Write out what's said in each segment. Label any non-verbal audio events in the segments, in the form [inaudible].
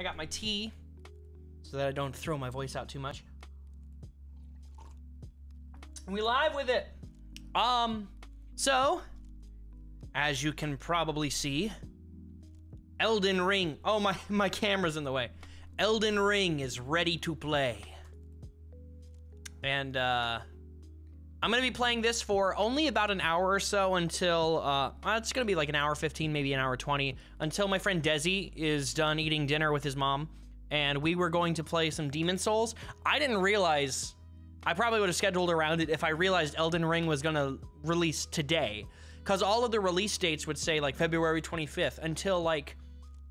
I got my tea so that I don't throw my voice out too much. We live with it. Um, so as you can probably see, Elden Ring. Oh my [laughs] my camera's in the way. Elden Ring is ready to play. And uh I'm gonna be playing this for only about an hour or so until uh, it's gonna be like an hour 15, maybe an hour 20, until my friend Desi is done eating dinner with his mom, and we were going to play some Demon Souls. I didn't realize I probably would have scheduled around it if I realized Elden Ring was gonna release today, because all of the release dates would say like February 25th until like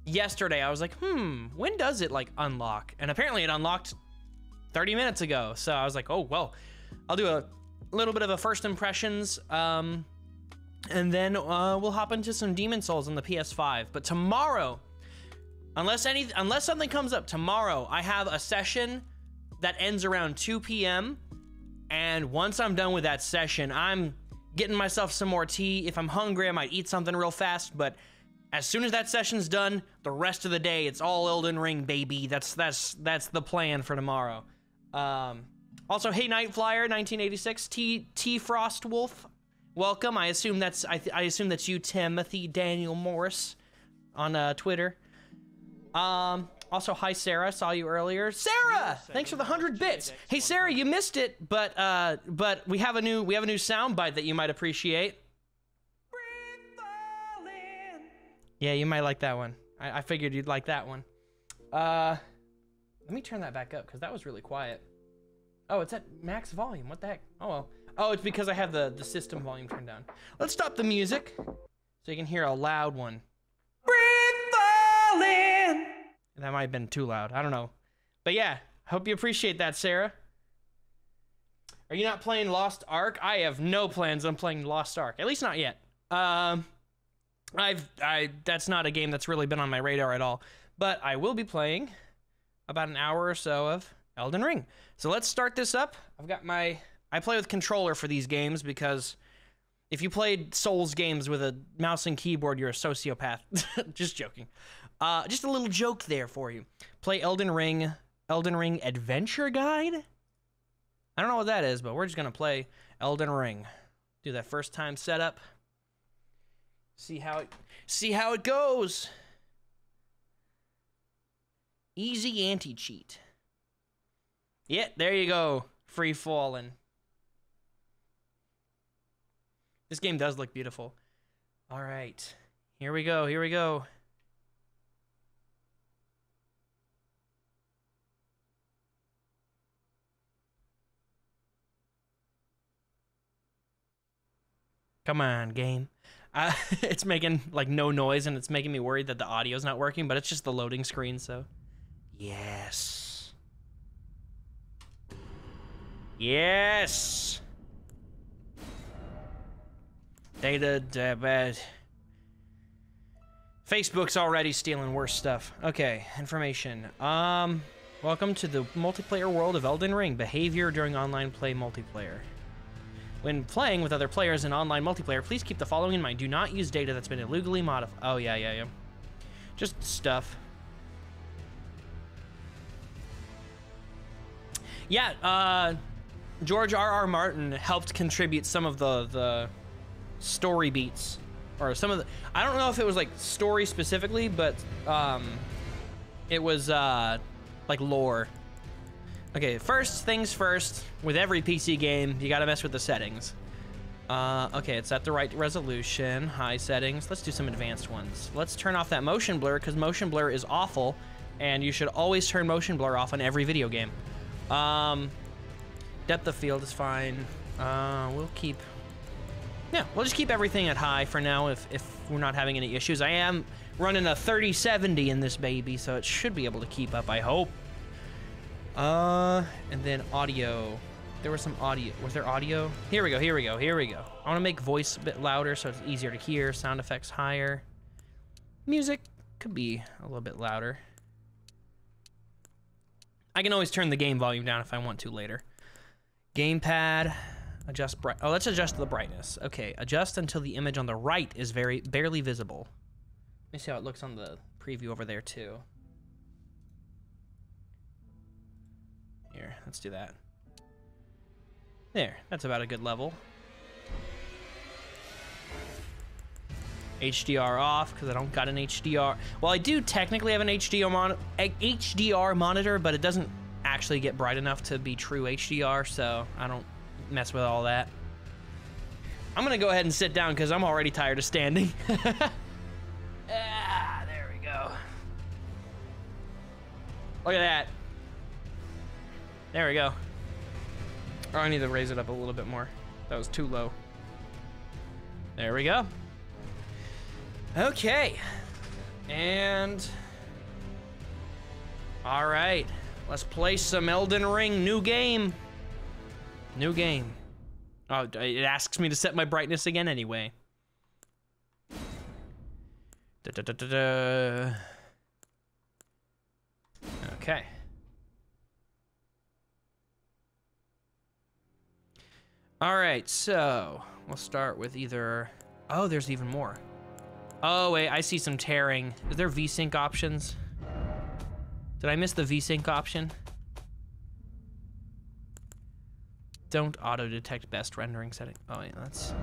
yesterday. I was like, hmm, when does it like unlock? And apparently it unlocked 30 minutes ago. So I was like, oh well, I'll do a little bit of a first impressions, um, and then uh, we'll hop into some Demon Souls on the PS5. But tomorrow, unless any, unless something comes up tomorrow, I have a session that ends around 2 p.m. And once I'm done with that session, I'm getting myself some more tea. If I'm hungry, I might eat something real fast. But as soon as that session's done, the rest of the day, it's all Elden Ring, baby. That's that's that's the plan for tomorrow. Um, also, hey Nightflyer, 1986, T T Frost Wolf, welcome. I assume that's I, I assume that's you, Timothy Daniel Morris, on uh, Twitter. Um, also, hi Sarah, saw you earlier. Sarah, thanks for the hundred bits. Hey Sarah, you missed it, but uh, but we have a new we have a new soundbite that you might appreciate. Yeah, you might like that one. I, I figured you'd like that one. Uh, let me turn that back up because that was really quiet. Oh, it's at max volume. What the heck? Oh, well. Oh, it's because I have the, the system volume turned down. Let's stop the music so you can hear a loud one. That might have been too loud. I don't know. But yeah, hope you appreciate that, Sarah. Are you not playing Lost Ark? I have no plans on playing Lost Ark. At least not yet. Um, I've I that's not a game that's really been on my radar at all. But I will be playing about an hour or so of Elden Ring. So let's start this up. I've got my I play with controller for these games because if you played Souls games with a mouse and keyboard, you're a sociopath. [laughs] just joking. Uh, just a little joke there for you. Play Elden Ring, Elden Ring Adventure Guide. I don't know what that is, but we're just gonna play Elden Ring. Do that first time setup. See how it see how it goes. Easy anti cheat. Yeah, there you go. Free falling. This game does look beautiful. All right. Here we go. Here we go. Come on, game. Uh, [laughs] it's making like no noise and it's making me worried that the audio's not working, but it's just the loading screen, so. Yes. Yes! Data, bad. Facebook's already stealing worse stuff. Okay, information. Um, welcome to the multiplayer world of Elden Ring. Behavior during online play multiplayer. When playing with other players in online multiplayer, please keep the following in mind. Do not use data that's been illegally modified. Oh, yeah, yeah, yeah. Just stuff. Yeah, uh, George R. R. Martin helped contribute some of the the story beats, or some of the. I don't know if it was like story specifically, but um, it was uh, like lore. Okay, first things first. With every PC game, you gotta mess with the settings. Uh, okay, it's at the right resolution, high settings. Let's do some advanced ones. Let's turn off that motion blur because motion blur is awful, and you should always turn motion blur off on every video game. Um, Depth of field is fine. Uh, we'll keep... Yeah, we'll just keep everything at high for now if, if we're not having any issues. I am running a 3070 in this baby, so it should be able to keep up, I hope. Uh, and then audio. There was some audio. Was there audio? Here we go, here we go, here we go. I want to make voice a bit louder so it's easier to hear. Sound effects higher. Music could be a little bit louder. I can always turn the game volume down if I want to later. Gamepad, adjust bright. Oh, let's adjust the brightness. Okay, adjust until the image on the right is very barely visible. Let me see how it looks on the preview over there too. Here, let's do that. There, that's about a good level. HDR off because I don't got an HDR. Well, I do technically have an HDR, mon HDR monitor, but it doesn't actually get bright enough to be true HDR, so I don't mess with all that. I'm gonna go ahead and sit down because I'm already tired of standing. [laughs] ah, there we go. Look at that. There we go. Oh, I need to raise it up a little bit more. That was too low. There we go. Okay. And... Alright. Let's play some Elden Ring. New game. New game. Oh, it asks me to set my brightness again anyway. Da, da, da. Okay. All right, so we'll start with either. Oh, there's even more. Oh, wait, I see some tearing. Is there VSync options? Did I miss the VSync option? Don't auto-detect best rendering setting. Oh, yeah, that's...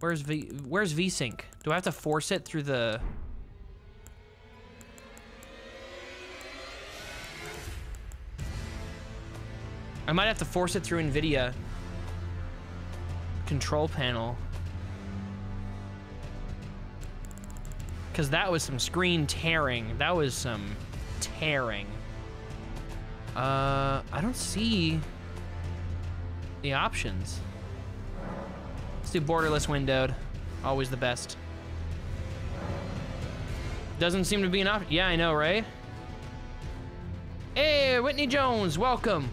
Where's V... Where's VSync? Do I have to force it through the... I might have to force it through NVIDIA control panel. Because that was some screen tearing. That was some tearing. Uh, I don't see the options. Let's do borderless windowed. Always the best. Doesn't seem to be an option. Yeah, I know, right? Hey, Whitney Jones, welcome.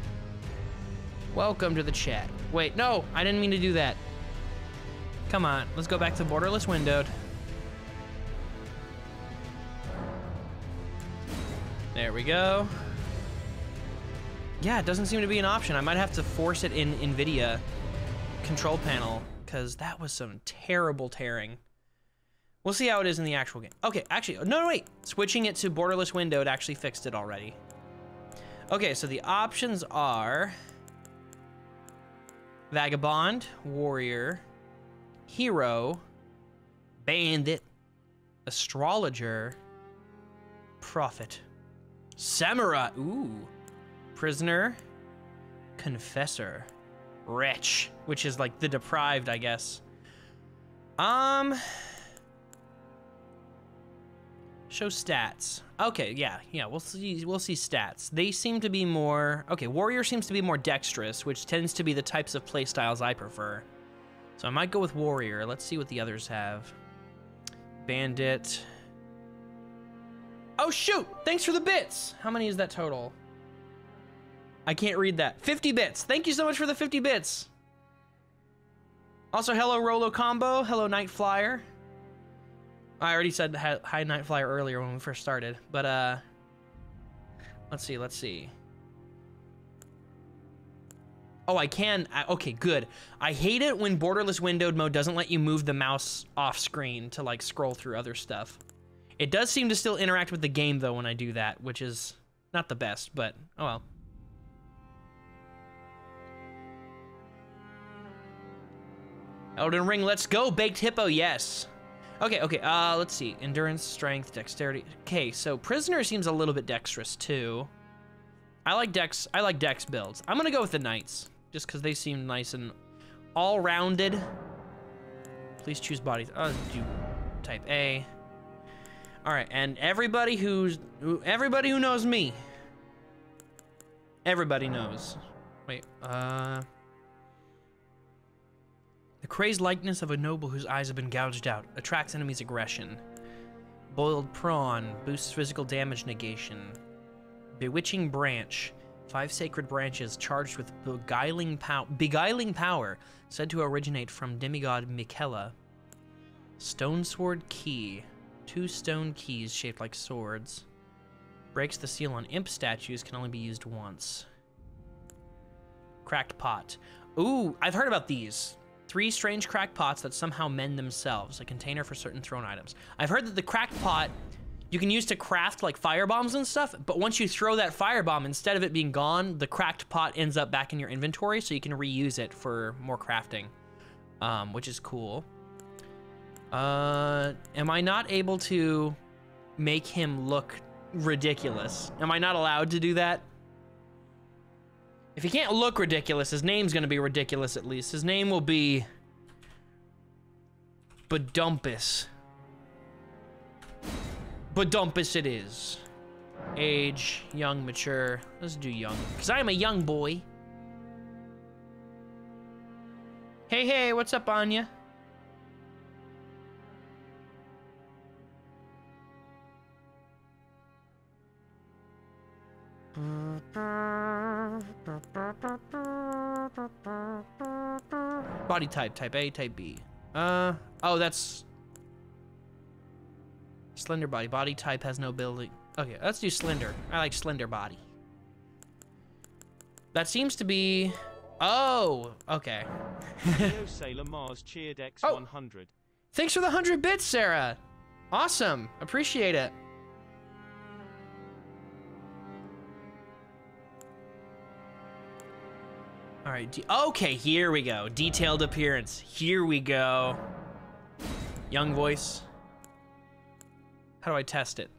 Welcome to the chat. Wait, no, I didn't mean to do that. Come on, let's go back to borderless windowed. There we go. Yeah, it doesn't seem to be an option. I might have to force it in NVIDIA control panel because that was some terrible tearing. We'll see how it is in the actual game. Okay, actually, no, no, wait. Switching it to borderless windowed actually fixed it already. Okay, so the options are Vagabond, Warrior, Hero, Bandit, Astrologer, Prophet, Samurai, ooh, Prisoner, Confessor, Wretch, which is like the deprived, I guess. Um, show stats. Okay, yeah, yeah, we'll see, we'll see stats. They seem to be more, okay, Warrior seems to be more dexterous, which tends to be the types of playstyles I prefer. So I might go with Warrior. Let's see what the others have. Bandit. Oh, shoot! Thanks for the bits! How many is that total? I can't read that. 50 bits. Thank you so much for the 50 bits. Also, hello Rolo Combo. Hello Night Flyer. I already said hi Night Flyer earlier when we first started, but uh, let's see, let's see. Oh, I can. I, okay, good. I hate it when borderless windowed mode doesn't let you move the mouse off screen to like scroll through other stuff. It does seem to still interact with the game though when I do that, which is not the best, but oh well. Elden Ring, let's go. Baked Hippo, yes. Okay, okay, uh, let's see. Endurance, strength, dexterity. Okay, so Prisoner seems a little bit dexterous, too. I like dex, I like dex builds. I'm gonna go with the Knights, just because they seem nice and all-rounded. Please choose bodies. I'll do type A. All right, and everybody who's, everybody who knows me, everybody knows. Wait, uh... The crazed likeness of a noble whose eyes have been gouged out attracts enemies' aggression. Boiled prawn boosts physical damage negation. Bewitching branch. Five sacred branches charged with beguiling, pow beguiling power, said to originate from demigod Miquella. Stone sword key. Two stone keys shaped like swords. Breaks the seal on imp statues, can only be used once. Cracked pot. Ooh, I've heard about these. Three strange cracked pots that somehow mend themselves, a container for certain thrown items. I've heard that the cracked pot you can use to craft like fire bombs and stuff. But once you throw that fire bomb, instead of it being gone, the cracked pot ends up back in your inventory, so you can reuse it for more crafting, um, which is cool. Uh, am I not able to make him look ridiculous? Am I not allowed to do that? If he can't look ridiculous, his name's gonna be ridiculous at least. His name will be Badumpus. Badumpus it is. Age, young, mature. Let's do young, because I am a young boy. Hey, hey, what's up, Anya? Body type, type A, type B. Uh, oh, that's slender body. Body type has no ability. Okay, let's do slender. I like slender body. That seems to be, oh, okay. Sailor Mars cheered [laughs] X100. Thanks for the 100 bits, Sarah. Awesome. Appreciate it. All right. Okay, here we go. Detailed appearance. Here we go. Young voice. How do I test it?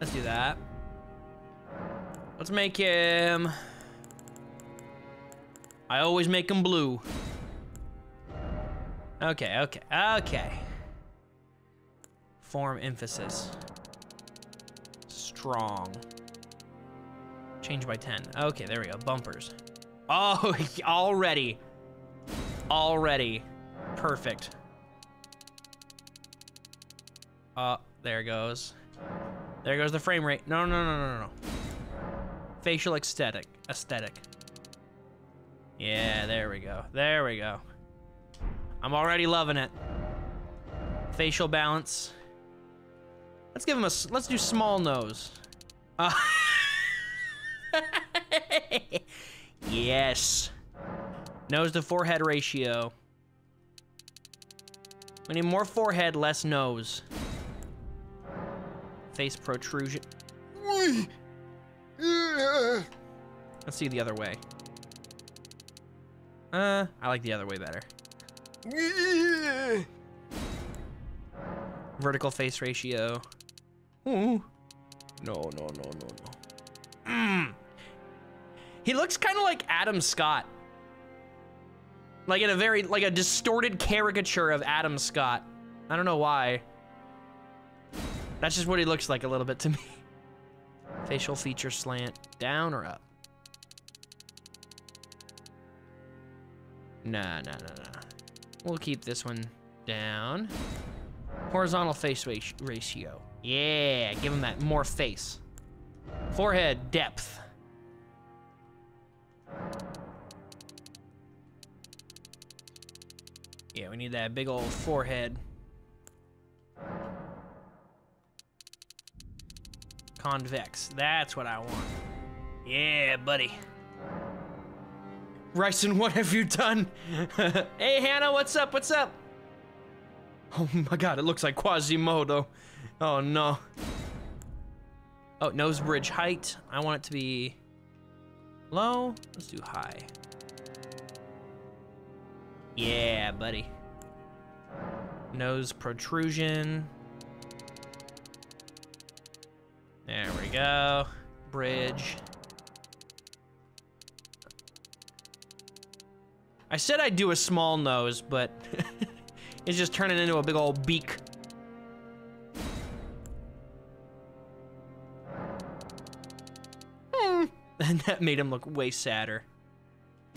Let's do that. Let's make him. I always make him blue. Okay, okay, okay. Form emphasis. Strong. Change by 10. Okay, there we go. Bumpers. Oh, [laughs] already. Already. Perfect. Uh, there goes. There goes the frame rate. No, no, no, no, no, no. Facial aesthetic. Aesthetic. Yeah, there we go. There we go. I'm already loving it. Facial balance. Let's give him a... Let's do small nose. Uh, [laughs] [laughs] yes. Nose to forehead ratio. We need more forehead, less nose. Face protrusion. Let's see the other way. Uh, I like the other way better. Vertical face ratio. Ooh. No, no, no, no, no. Mm. He looks kind of like Adam Scott. Like in a very, like a distorted caricature of Adam Scott. I don't know why. That's just what he looks like a little bit to me. [laughs] Facial feature slant, down or up? Nah, nah, nah, nah. We'll keep this one down. Horizontal face ratio. Yeah, give him that more face. Forehead depth. Yeah, we need that big old forehead. Convex. That's what I want. Yeah, buddy. Bryson, what have you done? [laughs] hey, Hannah, what's up? What's up? Oh my god, it looks like Quasimodo. Oh no. Oh, nose bridge height. I want it to be low. Let's do high. Yeah, buddy. Nose protrusion. There we go. Bridge. I said I'd do a small nose, but [laughs] it's just turning into a big old beak. [laughs] And that made him look way sadder.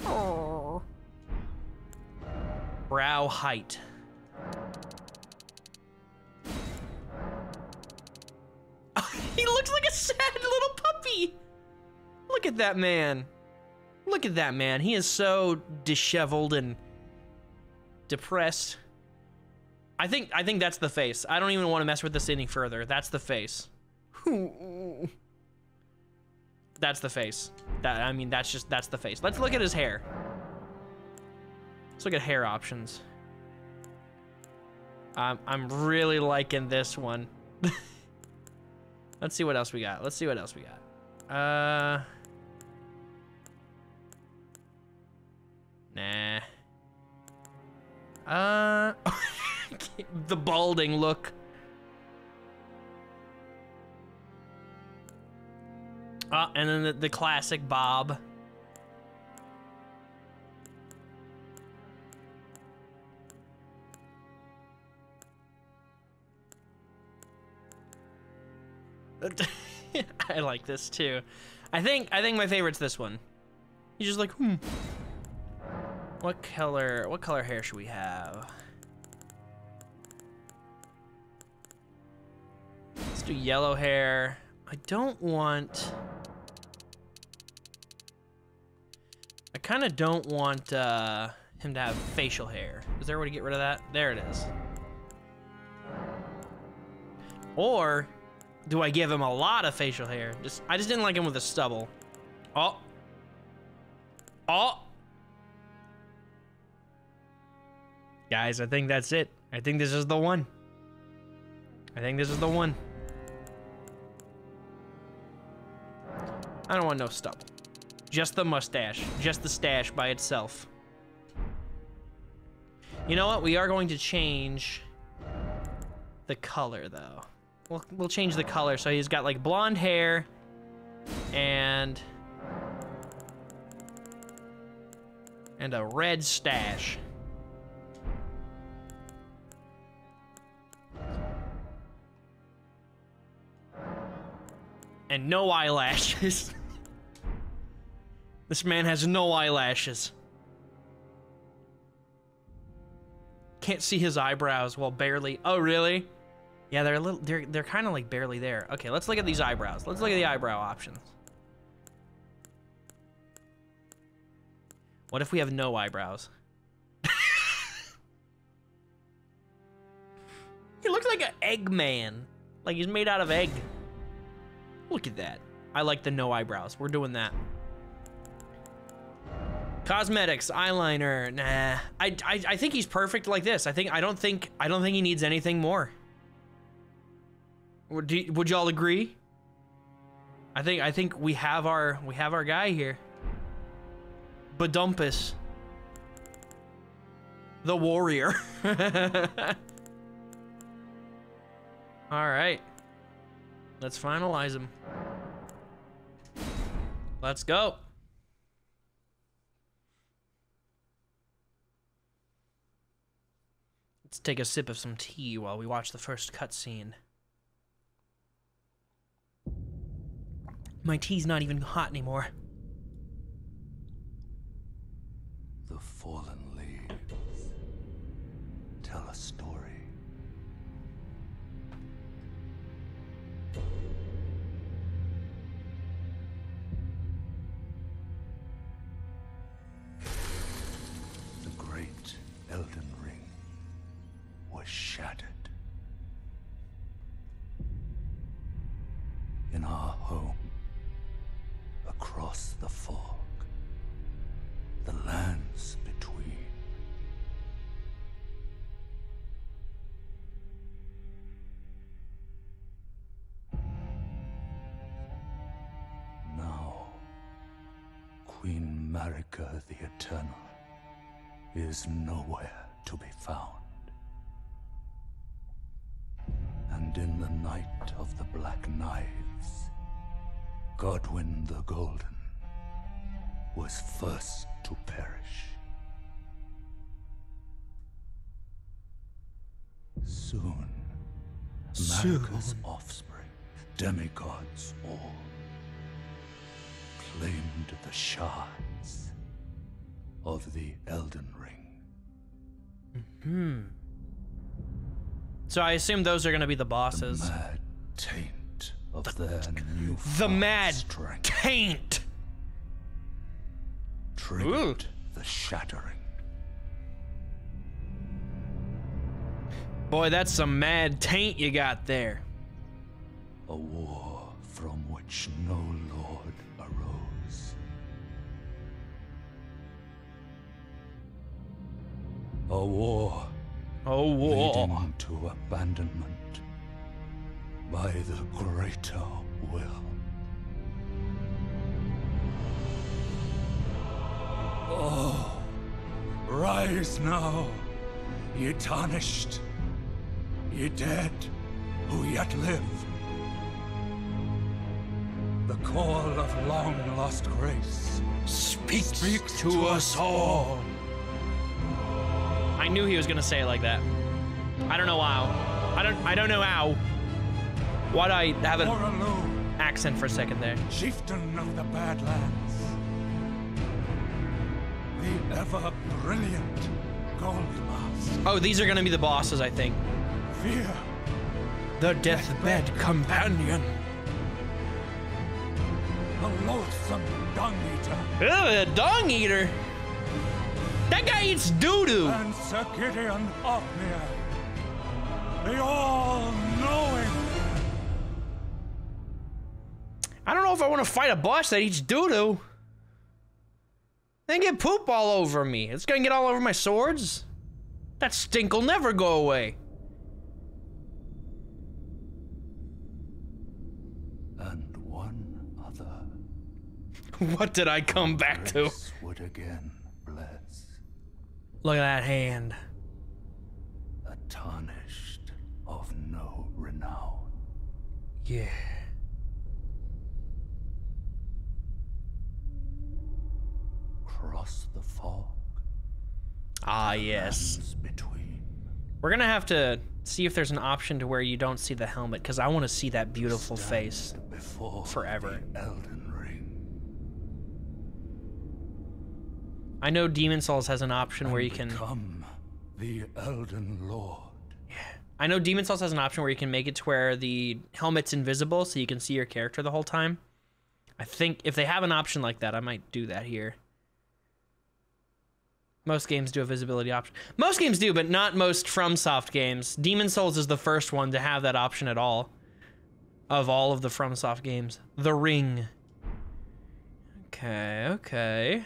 Oh. Brow height. [laughs] he looks like a sad little puppy. Look at that man. Look at that man. He is so disheveled and depressed. I think I think that's the face. I don't even want to mess with this any further. That's the face. That's the face. That I mean that's just that's the face. Let's look at his hair. Let's look at hair options. I'm I'm really liking this one. [laughs] Let's see what else we got. Let's see what else we got. Uh. Nah. Uh. [laughs] the balding look. Uh, and then the, the classic Bob. [laughs] I like this too. I think I think my favorite's this one. He's just like, hmm. What color? What color hair should we have? Let's do yellow hair. I don't want. I kind of don't want uh, him to have facial hair. Is there a way to get rid of that? There it is. Or do I give him a lot of facial hair? Just I just didn't like him with the stubble. Oh. Oh. Guys, I think that's it. I think this is the one. I think this is the one. I don't want no stubble. Just the mustache. Just the stash by itself. You know what? We are going to change the color, though. We'll, we'll change the color. So he's got, like, blonde hair and... And a red stash. And no eyelashes. [laughs] This man has no eyelashes. Can't see his eyebrows. Well, barely. Oh, really? Yeah, they're a little. They're they're kind of like barely there. Okay, let's look at these eyebrows. Let's look at the eyebrow options. What if we have no eyebrows? [laughs] he looks like an Eggman. Like he's made out of egg. Look at that. I like the no eyebrows. We're doing that. Cosmetics, eyeliner, nah. I, I, I think he's perfect like this. I think I don't think I don't think he needs anything more. Would you, would y'all agree? I think I think we have our we have our guy here. Badumpus. The warrior. [laughs] All right. Let's finalize him. Let's go. Let's take a sip of some tea while we watch the first cutscene. My tea's not even hot anymore. The fallen is nowhere to be found. And in the night of the Black Knives, Godwin the Golden was first to perish. Soon, Marika's offspring, demigods all, claimed the shards of the Elden Ring. Hmm. So I assume those are going to be the bosses. The mad taint of their new The mad strength taint. triggered the shattering. Boy, that's some mad taint you got there. A war from which no A war A war. leading to abandonment by the greater will. Oh, rise now, ye tarnished, ye dead who yet live. The call of long lost grace Speaks, speaks to us all. I knew he was gonna say it like that. I don't know how. I don't. I don't know how. Why'd I have an accent for a second there? chieftain of the Badlands. The ever brilliant Goldmask. Oh, these are gonna be the bosses, I think. Fia, The deathbed companion. the loathsome dung eater, Ugh, a dung eater. That guy eats doo doo. and Sir Gideon Ofnir. The all-knowing. I don't know if I want to fight a boss that eats doo doo. Then get poop all over me. It's gonna get all over my swords. That stink will never go away. And one other What did I come back to? grace would again bless. Look at that hand. A tarnished of no renown. Yeah. Cross the fog. Ah, yes. between. We're gonna have to see if there's an option to where you don't see the helmet, because I want to see that beautiful face. Before Forever. I know Demon Souls has an option where you can. Become the Elden Lord. Yeah. I know Demon Souls has an option where you can make it to where the helmet's invisible, so you can see your character the whole time. I think if they have an option like that, I might do that here. Most games do a visibility option. Most games do, but not most FromSoft games. Demon Souls is the first one to have that option at all. Of all of the FromSoft games. The Ring. Okay, okay.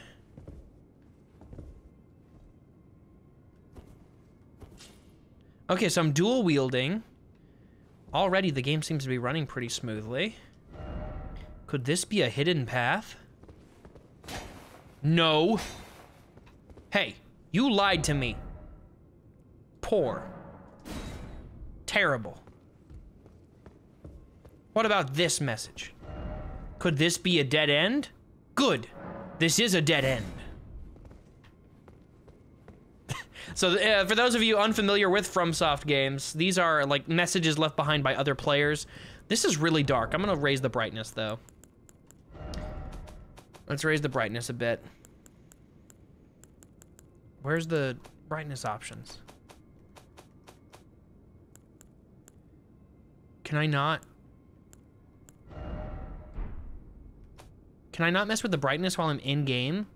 Okay, so I'm dual wielding. Already the game seems to be running pretty smoothly. Could this be a hidden path? No. Hey, you lied to me. Poor. Terrible. What about this message? Could this be a dead end? Good. This is a dead end. So uh, for those of you unfamiliar with FromSoft games, these are like messages left behind by other players. This is really dark. I'm gonna raise the brightness though. Let's raise the brightness a bit. Where's the brightness options? Can I not? Can I not mess with the brightness while I'm in game?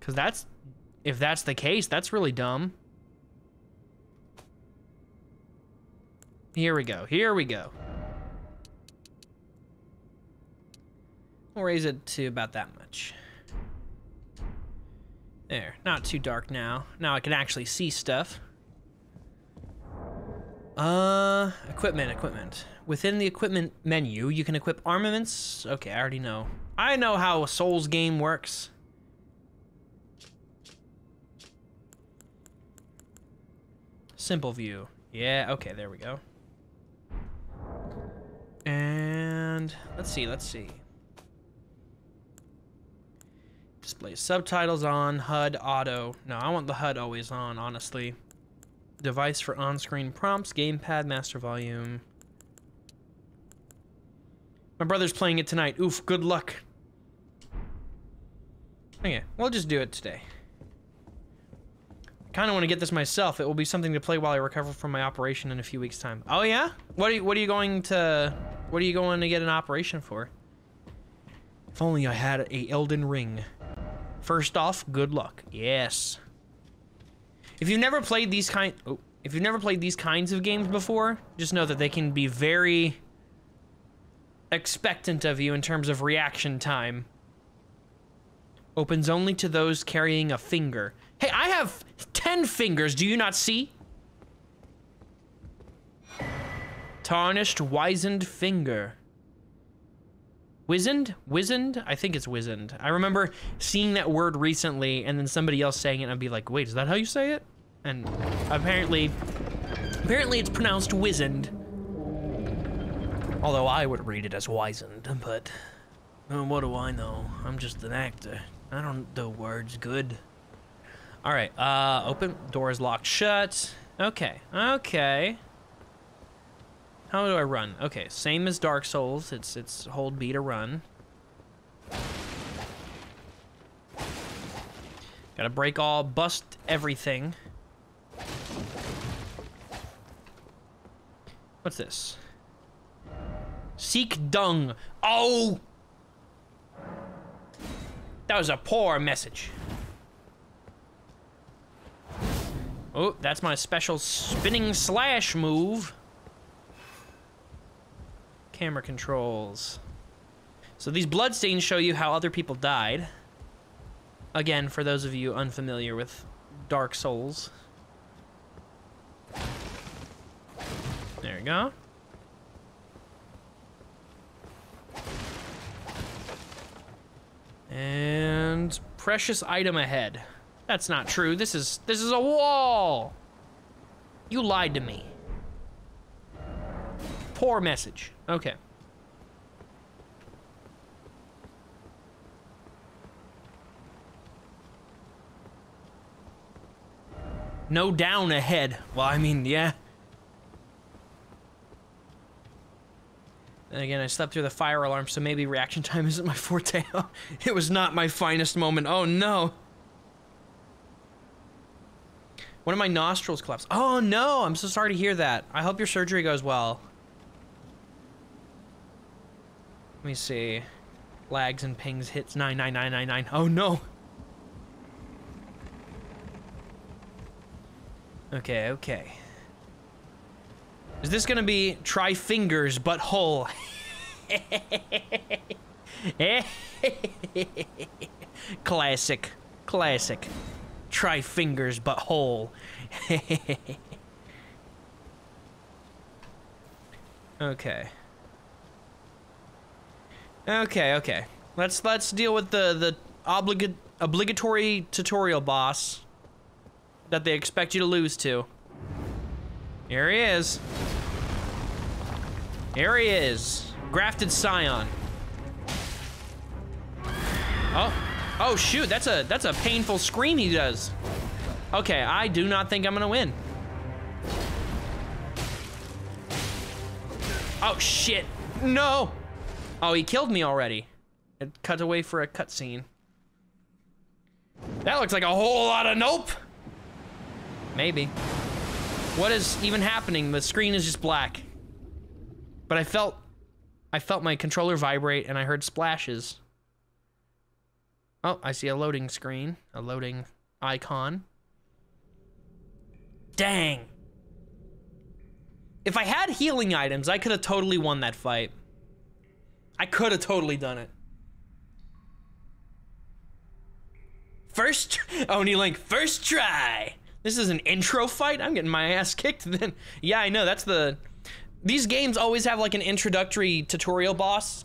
Cause that's if that's the case, that's really dumb. Here we go. Here we go. We'll raise it to about that much. There. Not too dark now. Now I can actually see stuff. Uh, equipment, equipment. Within the equipment menu, you can equip armaments. Okay, I already know. I know how a Souls game works. Simple view. Yeah, okay, there we go. And let's see, let's see. Display subtitles on, HUD auto. No, I want the HUD always on, honestly. Device for on-screen prompts, gamepad, master volume. My brother's playing it tonight. Oof, good luck. Okay, we'll just do it today. Kind of want to get this myself. It will be something to play while I recover from my operation in a few weeks' time. Oh yeah? What are you, what are you going to what are you going to get an operation for? If only I had a Elden Ring. First off, good luck. Yes. If you've never played these kind oh, if you've never played these kinds of games before, just know that they can be very expectant of you in terms of reaction time. Opens only to those carrying a finger. Hey, I have 10 fingers, do you not see? Tarnished, wizened finger. Wizened? Wizened? I think it's wizened. I remember seeing that word recently and then somebody else saying it and I'd be like, wait, is that how you say it? And apparently, apparently it's pronounced wizened. Although I would read it as wizened, but uh, what do I know? I'm just an actor. I don't do words good. All right, uh, open, door is locked shut. Okay, okay. How do I run? Okay, same as Dark Souls. It's it's hold B to run. Gotta break all, bust everything. What's this? Seek dung. Oh! That was a poor message. Oh, that's my special spinning slash move. Camera controls. So these bloodstains show you how other people died. Again, for those of you unfamiliar with Dark Souls. There we go. And precious item ahead. That's not true. This is this is a wall. You lied to me. Poor message. Okay. No down ahead. Well, I mean, yeah. And again, I slept through the fire alarm, so maybe reaction time [laughs] isn't my forte. [laughs] it was not my finest moment. Oh no. One of my nostrils collapsed. Oh no, I'm so sorry to hear that. I hope your surgery goes well. Let me see. Lags and pings hits 99999. Oh no. Okay, okay. Is this gonna be try fingers but whole? [laughs] classic, classic. Try fingers but whole. [laughs] okay. Okay, okay. Let's let's deal with the the obliga obligatory tutorial boss that they expect you to lose to. Here he is. Here he is. Grafted Scion. Oh. Oh shoot, that's a that's a painful scream he does. Okay, I do not think I'm gonna win. Oh shit. No. Oh, he killed me already. It cut away for a cutscene. That looks like a whole lot of nope. Maybe. What is even happening? The screen is just black. But I felt, I felt my controller vibrate and I heard splashes. Oh, I see a loading screen, a loading icon. Dang. If I had healing items, I could have totally won that fight. I could have totally done it. First, [laughs] Oni oh, Link, first try. This is an intro fight? I'm getting my ass [laughs] kicked then. Yeah, I know, that's the... These games always have like an introductory tutorial boss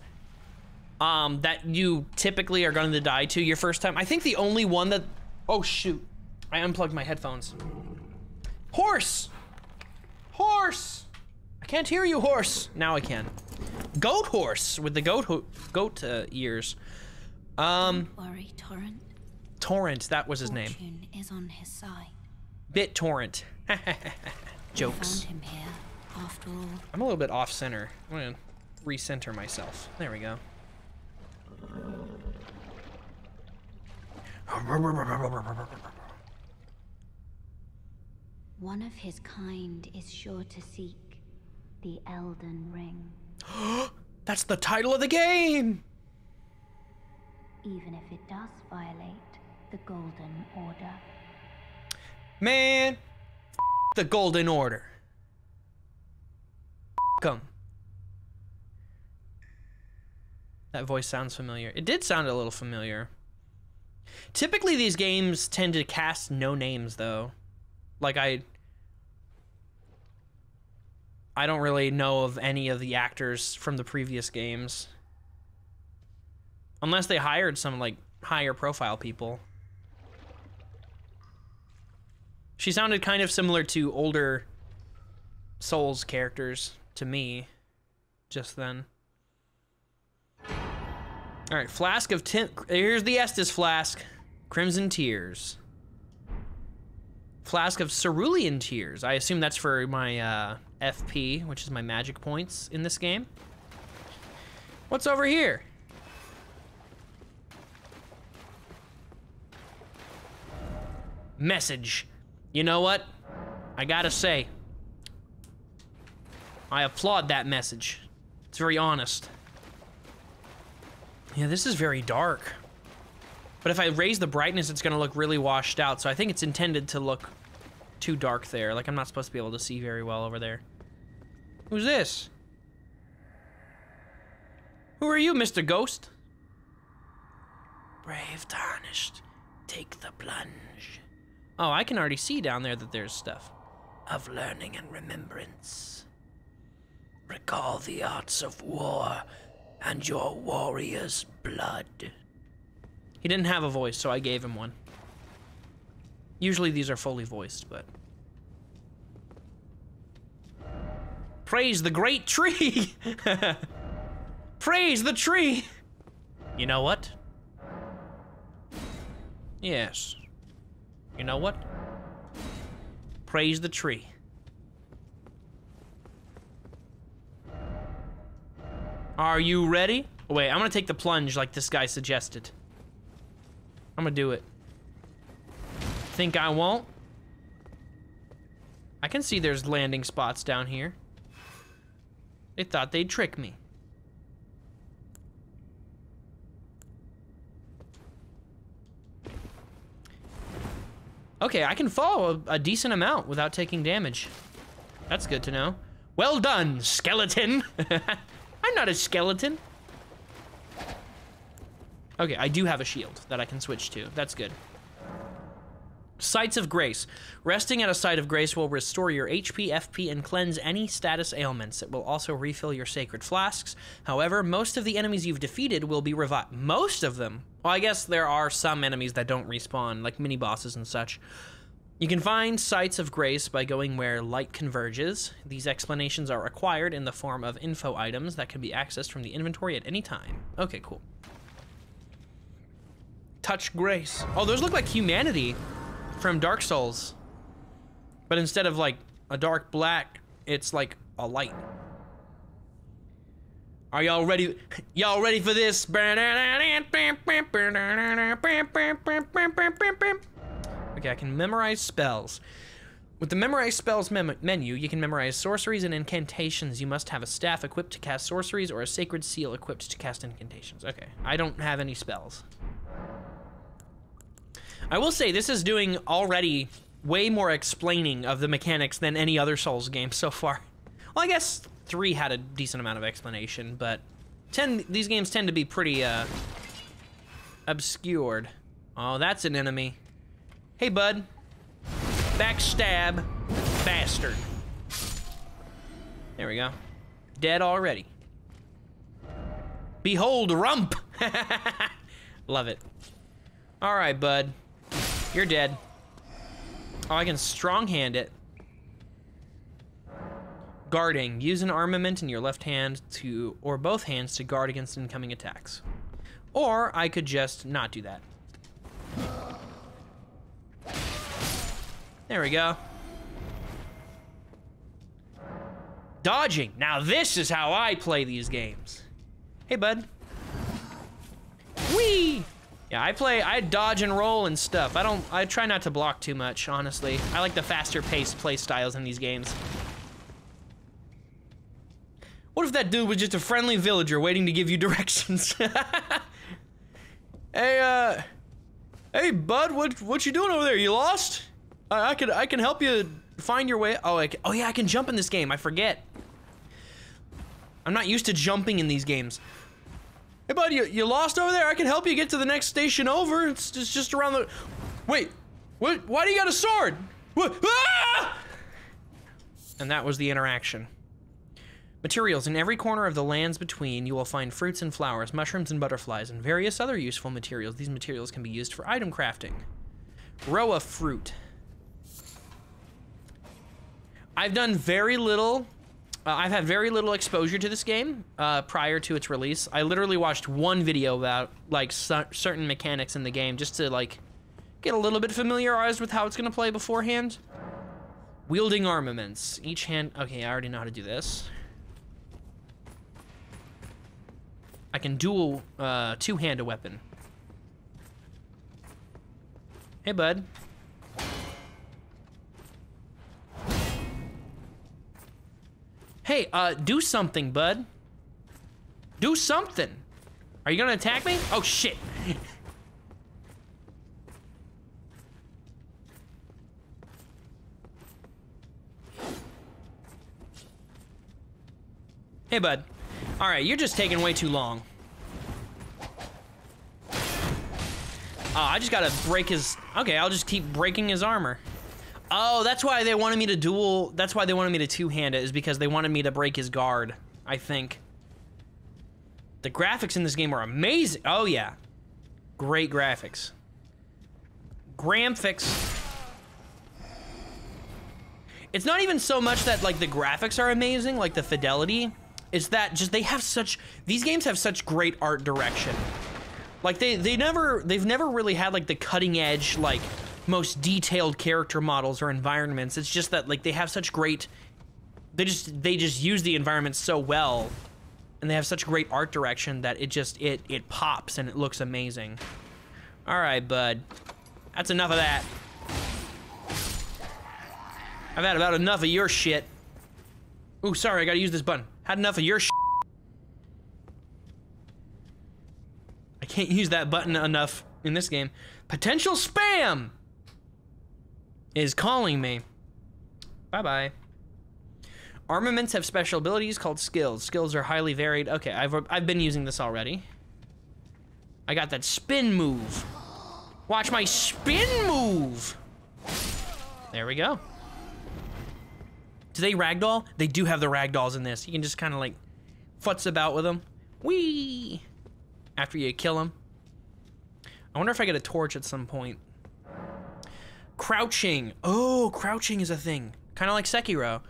um, that you typically are going to die to your first time. I think the only one that... Oh, shoot. I unplugged my headphones. Horse! Horse! I can't hear you, horse. Now I can. Goat horse with the goat goat uh, ears. Um, Don't worry, Torrent. Torrent, that was his Fortune name. is on his side. BitTorrent. [laughs] Jokes. Found him here, after all. I'm a little bit off center. I'm gonna recenter myself. There we go. One of his kind is sure to seek the Elden Ring, [gasps] That's the title of the game! even if it does violate the Golden Order. Man, the Golden Order. Come. That voice sounds familiar. It did sound a little familiar. Typically, these games tend to cast no names, though. Like, I. I don't really know of any of the actors from the previous games. Unless they hired some, like, higher profile people. She sounded kind of similar to older Souls characters to me just then. All right, flask of tin. Here's the Estus flask. Crimson Tears. Flask of Cerulean Tears. I assume that's for my uh, FP, which is my magic points in this game. What's over here? Message. You know what? I gotta say, I applaud that message. It's very honest. Yeah, this is very dark. But if I raise the brightness, it's gonna look really washed out. So I think it's intended to look too dark there. Like I'm not supposed to be able to see very well over there. Who's this? Who are you, Mr. Ghost? Brave tarnished. Take the plunge. Oh, I can already see down there that there's stuff. Of learning and remembrance. Recall the arts of war and your warrior's blood. He didn't have a voice, so I gave him one. Usually these are fully voiced, but... Praise the great tree! [laughs] Praise the tree! You know what? Yes. You know what? Praise the tree. Are you ready? Oh, wait, I'm gonna take the plunge like this guy suggested. I'm gonna do it. Think I won't? I can see there's landing spots down here. They thought they'd trick me. Okay, I can fall a, a, decent amount without taking damage. That's good to know. Well done, skeleton! [laughs] I'm not a skeleton. Okay, I do have a shield that I can switch to. That's good. Sites of Grace. Resting at a site of grace will restore your HP, FP, and cleanse any status ailments. It will also refill your sacred flasks. However, most of the enemies you've defeated will be revived. Most of them? Well, I guess there are some enemies that don't respawn, like mini bosses and such. You can find sites of grace by going where light converges. These explanations are acquired in the form of info items that can be accessed from the inventory at any time. Okay, cool. Touch grace. Oh, those look like humanity from Dark Souls. But instead of like a dark black, it's like a light. Are y'all ready? Y'all ready for this? Okay, I can memorize spells. With the Memorize Spells mem menu, you can memorize sorceries and incantations. You must have a staff equipped to cast sorceries or a sacred seal equipped to cast incantations. Okay, I don't have any spells. I will say this is doing already way more explaining of the mechanics than any other Souls game so far. Well, I guess 3 had a decent amount of explanation, but 10 these games tend to be pretty uh obscured. Oh, that's an enemy. Hey, bud. Backstab bastard. There we go. Dead already. Behold rump. [laughs] Love it. All right, bud. You're dead. Oh, I can strong hand it. Guarding. Use an armament in your left hand to, or both hands to guard against incoming attacks. Or I could just not do that. There we go. Dodging. Now this is how I play these games. Hey, bud. Whee! Yeah, I play, I dodge and roll and stuff. I don't, I try not to block too much, honestly. I like the faster paced play styles in these games. What if that dude was just a friendly villager waiting to give you [laughs] directions? [laughs] hey, uh, hey, bud, what, what you doing over there? You lost? I, I can, I can help you find your way. Oh, can, oh yeah, I can jump in this game. I forget. I'm not used to jumping in these games. Hey, bud, you, you lost over there? I can help you get to the next station over. It's just, just around the... Wait, what? Why do you got a sword? What? Ah! And that was the interaction. Materials. In every corner of the lands between, you will find fruits and flowers, mushrooms and butterflies, and various other useful materials. These materials can be used for item crafting. Of fruit. I've done very little. Uh, I've had very little exposure to this game uh, prior to its release. I literally watched one video about like certain mechanics in the game just to like get a little bit familiarized with how it's gonna play beforehand. Wielding armaments. Each hand. Okay, I already know how to do this. I can dual uh, two-hand a weapon. Hey, bud. Hey, uh, do something, bud. Do something. Are you gonna attack me? Oh, shit. hey, bud. All right, you're just taking way too long. Oh, I just gotta break his... Okay, I'll just keep breaking his armor. Oh, that's why they wanted me to dual... That's why they wanted me to two-hand it, is because they wanted me to break his guard, I think. The graphics in this game are amazing. Oh, yeah. Great graphics. Gramfix. It's not even so much that, like, the graphics are amazing, like the fidelity. It's that just they have such... These games have such great art direction. Like, they, they never... They've never really had, like, the cutting edge, like most detailed character models or environments. It's just that like they have such great they just they just use the environment so well and they have such great art direction that it just it it pops and it looks amazing. All right, bud. That's enough of that. I've had about enough of your shit. Ooh, sorry, I gotta use this button. Had enough of your shit. I can't use that button enough in this game. Potential spam! Is calling me. Bye-bye. Armaments have special abilities called skills. Skills are highly varied. Okay, I've, I've been using this already. I got that spin move. Watch my spin move. There we go. Do they ragdoll? They do have the ragdolls in this. You can just kind of like futz about with them. Whee! After you kill them. I wonder if I get a torch at some point. Crouching. Oh, crouching is a thing. Kind of like Sekiro.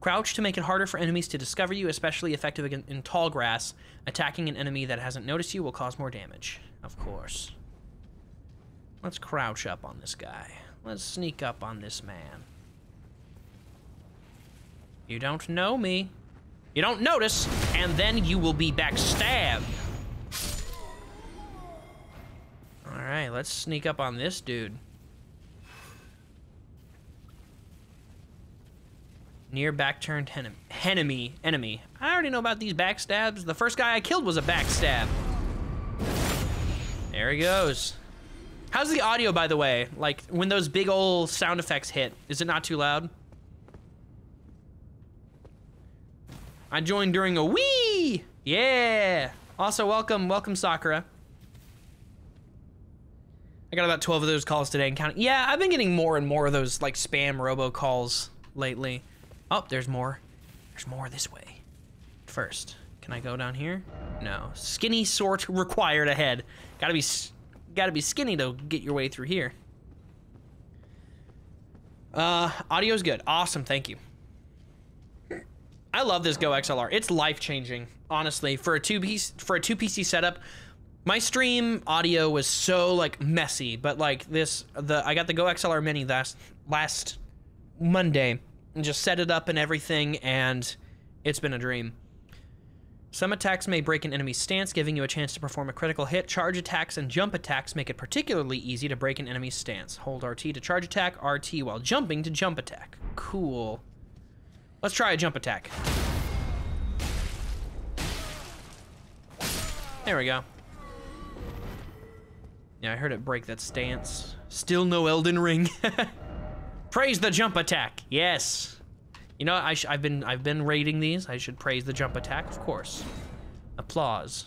Crouch to make it harder for enemies to discover you, especially effective in, tall grass. Attacking an enemy that hasn't noticed you will cause more damage. Of course. Let's crouch up on this guy. Let's sneak up on this man. You don't know me. You don't notice, and then you will be backstabbed. Alright, let's sneak up on this dude. Near back-turned enemy. Enemy. I already know about these backstabs. The first guy I killed was a backstab. There he goes. How's the audio, by the way? Like, when those big old sound effects hit, is it not too loud? I joined during a wee! Yeah! Also, welcome, welcome, Sakura. I got about 12 of those calls today and counting. Yeah, I've been getting more and more of those, like, spam robocalls lately. Oh, there's more. There's more this way. First, can I go down here? No. Skinny sort required ahead. Gotta be, gotta be skinny to get your way through here. Uh, audio's good. Awesome, thank you. I love this GoXLR. It's life changing, honestly. For a two piece for a two PC setup, my stream audio was so like messy, but like this, the I got the GoXLR Mini last last Monday and just set it up and everything, and it's been a dream. Some attacks may break an enemy's stance, giving you a chance to perform a critical hit. Charge attacks and jump attacks make it particularly easy to break an enemy's stance. Hold RT to charge attack, RT while jumping to jump attack. Cool. Let's try a jump attack. There we go. Yeah, I heard it break that stance. Still no Elden Ring. [laughs] Praise the jump attack. Yes. You know, I have been I've been rating these. I should praise the jump attack, of course. Applause.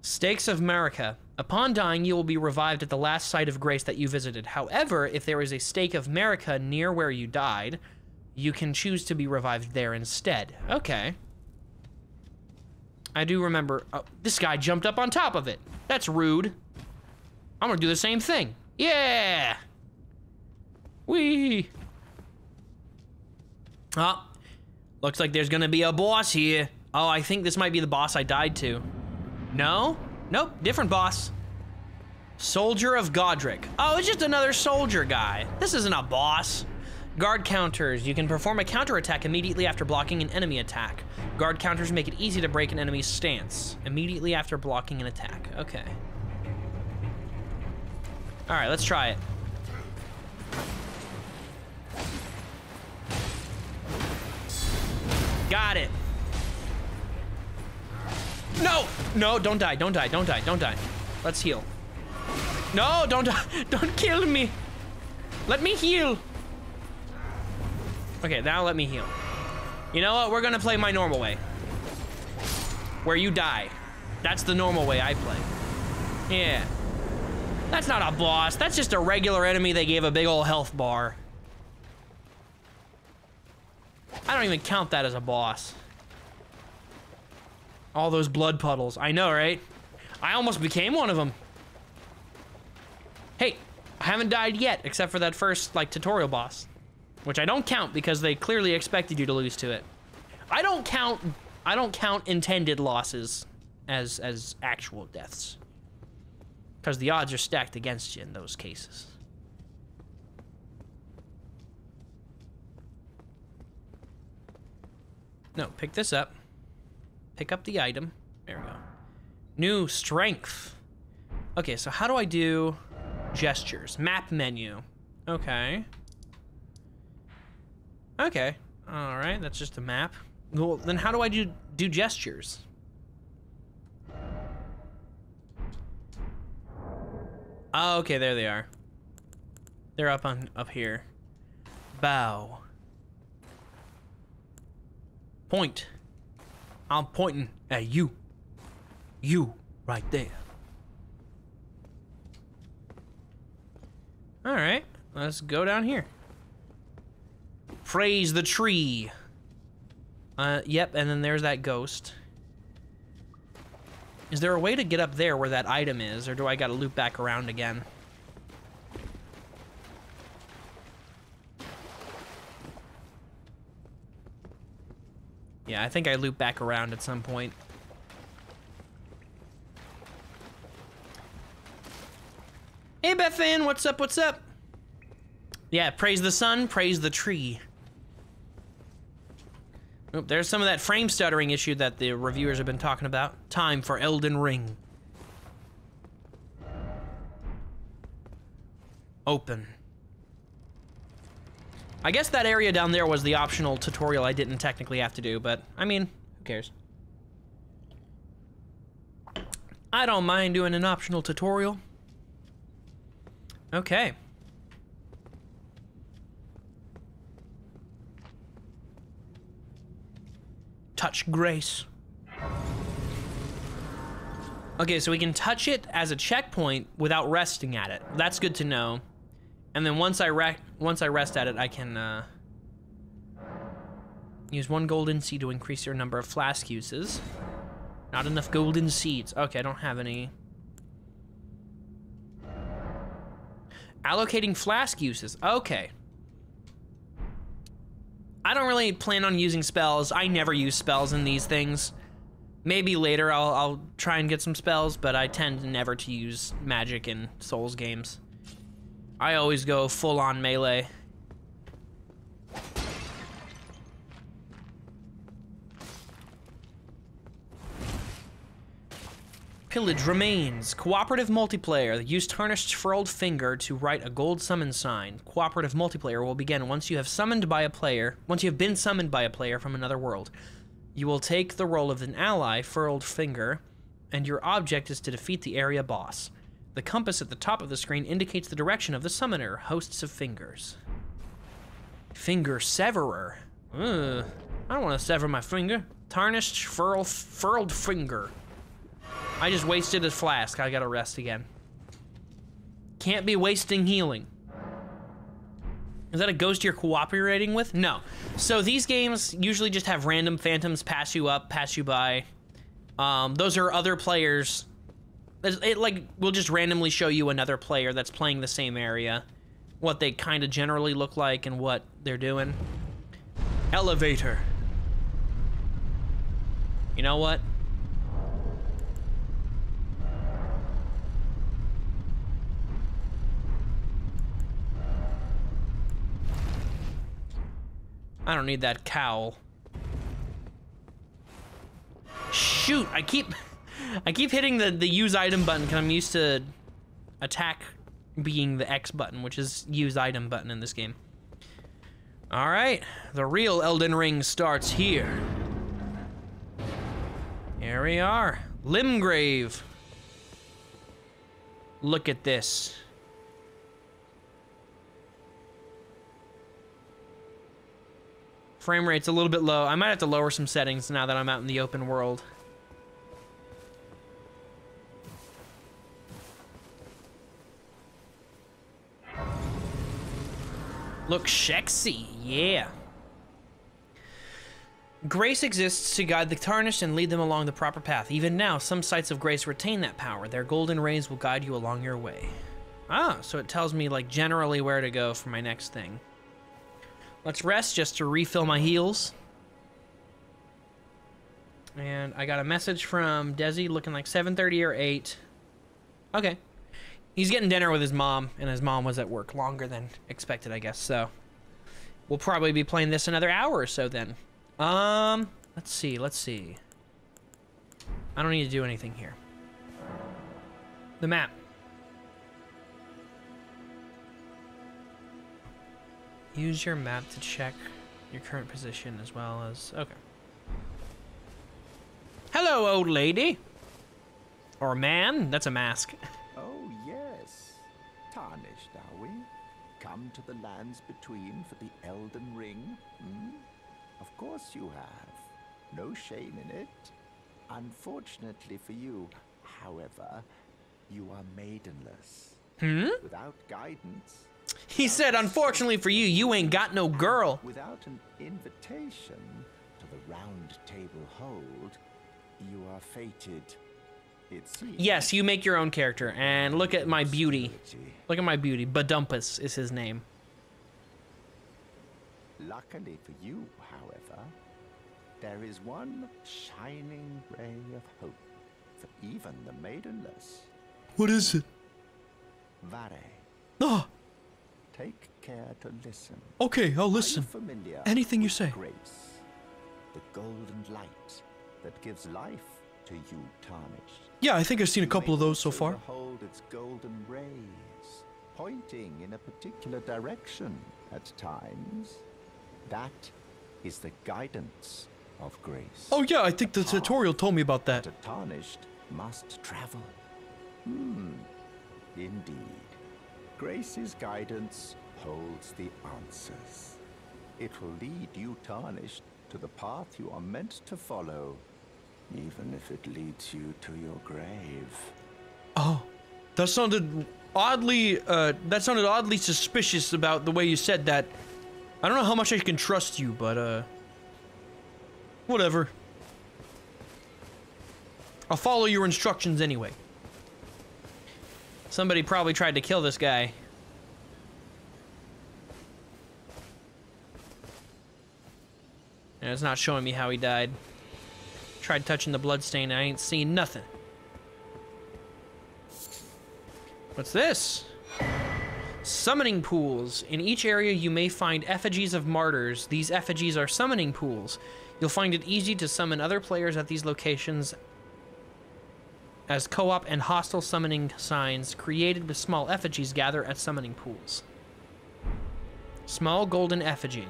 Stakes of Marika. Upon dying, you will be revived at the last site of grace that you visited. However, if there is a stake of Marika near where you died, you can choose to be revived there instead. Okay. I do remember. Oh, this guy jumped up on top of it. That's rude. I'm gonna do the same thing. Yeah. Wee. Oh, looks like there's gonna be a boss here. Oh, I think this might be the boss I died to. No? Nope, different boss. Soldier of Godrick. Oh, it's just another soldier guy. This isn't a boss. Guard counters. You can perform a counterattack immediately after blocking an enemy attack. Guard counters make it easy to break an enemy's stance immediately after blocking an attack. Okay. All right, let's try it. Got it. No! No, don't die, don't die, don't die, don't die. Let's heal. No, don't die. [laughs] Don't kill me. Let me heal. Okay, now let me heal. You know what? We're gonna play my normal way. Where you die. That's the normal way I play. Yeah. That's not a boss. That's just a regular enemy they gave a big old health bar. I don't even count that as a boss. All those blood puddles. I know, right? I almost became one of them. Hey, I haven't died yet, except for that first, like, tutorial boss. Which I don't count because they clearly expected you to lose to it. I don't count... I don't count intended losses as, as actual deaths. Because the odds are stacked against you in those cases. No, pick this up. Pick up the item. There we go. New strength. Okay, so how do I do gestures? Map menu. Okay. Okay. All right, that's just a map. Well, then how do I do do gestures? Oh, okay, there they are. They're up on up here. Bow. Point. I'm pointing at you. You right there. All right, let's go down here. Praise the tree. Uh, yep, and then there's that ghost. Is there a way to get up there where that item is, or do I gotta loop back around again? Yeah, I think I loop back around at some point. Hey, Bethan, what's up, what's up? Yeah, praise the sun, praise the tree. Oop, there's some of that frame stuttering issue that the reviewers have been talking about. Time for Elden Ring. Open. I guess that area down there was the optional tutorial I didn't technically have to do, but I mean, who cares? I don't mind doing an optional tutorial. Okay. Touch Grace. Okay, so we can touch it as a checkpoint without resting at it. That's good to know. And then once I re once I rest at it, I can uh, use one golden seed to increase your number of flask uses. Not enough golden seeds. Okay, I don't have any. Allocating flask uses. Okay. I don't really plan on using spells. I never use spells in these things. Maybe later I'll, I'll try and get some spells, but I tend never to use magic in Souls games. I always go full on melee. Pillage remains. Cooperative multiplayer. Use tarnished furled finger to write a gold summon sign. Cooperative multiplayer will begin once you have summoned by a player, once you have been summoned by a player from another world. You will take the role of an ally, furled finger, and your object is to defeat the area boss. The compass at the top of the screen indicates the direction of the summoner, hosts of fingers. Finger severer. Ugh. I don't want to sever my finger. Tarnished furl, furled finger. I just wasted a flask. I gotta rest again. Can't be wasting healing. Is that a ghost you're cooperating with? No. So these games usually just have random phantoms pass you up, pass you by. Um, those are other players. It, it like will just randomly show you another player that's playing the same area, what they kind of generally look like and what they're doing. Elevator. You know what? I don't need that cowl. Shoot, I keep [laughs] I keep hitting the the use item button cuz I'm used to attack being the X button, which is use item button in this game. All right, the real Elden Ring starts here. Here we are, Limgrave. Look at this. Frame rate's a little bit low. I might have to lower some settings now that I'm out in the open world. Look sexy, yeah. Grace exists to guide the tarnished and lead them along the proper path. Even now, some sites of grace retain that power. Their golden rays will guide you along your way. Ah, so it tells me like generally where to go for my next thing. Let's rest just to refill my heals. And I got a message from Desi looking like 7.30 or 8. Okay. He's getting dinner with his mom, and his mom was at work longer than expected, I guess. So we'll probably be playing this another hour or so then. Um, let's see, let's see. I don't need to do anything here. The map. Use your map to check your current position as well as... Okay. Hello, old lady. Or man. That's a mask. [laughs] Oh, yes. Tarnished, are we? Come to the lands between for the Elden Ring? Hmm? Of course you have. No shame in it. Unfortunately for you, however, you are maidenless. Hmm? Without guidance, He said, unfortunately for you, you ain't got no girl. without an invitation to the round table hold, you are fated. It seems. Yes, you make your own character. And look at my beauty. Look at my beauty. Badumpus is his name. Luckily for you, however, there is one shining ray of hope for even the maidenless. What is it? Varré, Ah, take care to listen. okay, I'll listen. familiar Anything you say. Grace, the golden light that gives life to you, tarnished. Yeah, I think I've seen a couple of those so far. Behold its golden rays, pointing in a particular direction at times. That is the guidance of grace. Oh yeah, I think the tutorial told me about that. The tarnished must travel. Hmm. Indeed. Grace's guidance holds the answers. It will lead you, tarnished, to the path you are meant to follow, even if it leads you to your grave. Oh, that sounded oddly. Uh, that sounded oddly suspicious about the way you said that. I don't know how much I can trust you, but uh, whatever. I'll follow your instructions anyway. Somebody probably tried to kill this guy. And it's not showing me how he died. Tried touching the bloodstain, I ain't seen nothing. What's this? Summoning pools. In each area, you may find effigies of martyrs. These effigies are summoning pools. You'll find it easy to summon other players at these locations as co-op and hostile summoning signs created with small effigies gather at summoning pools. Small golden effigy.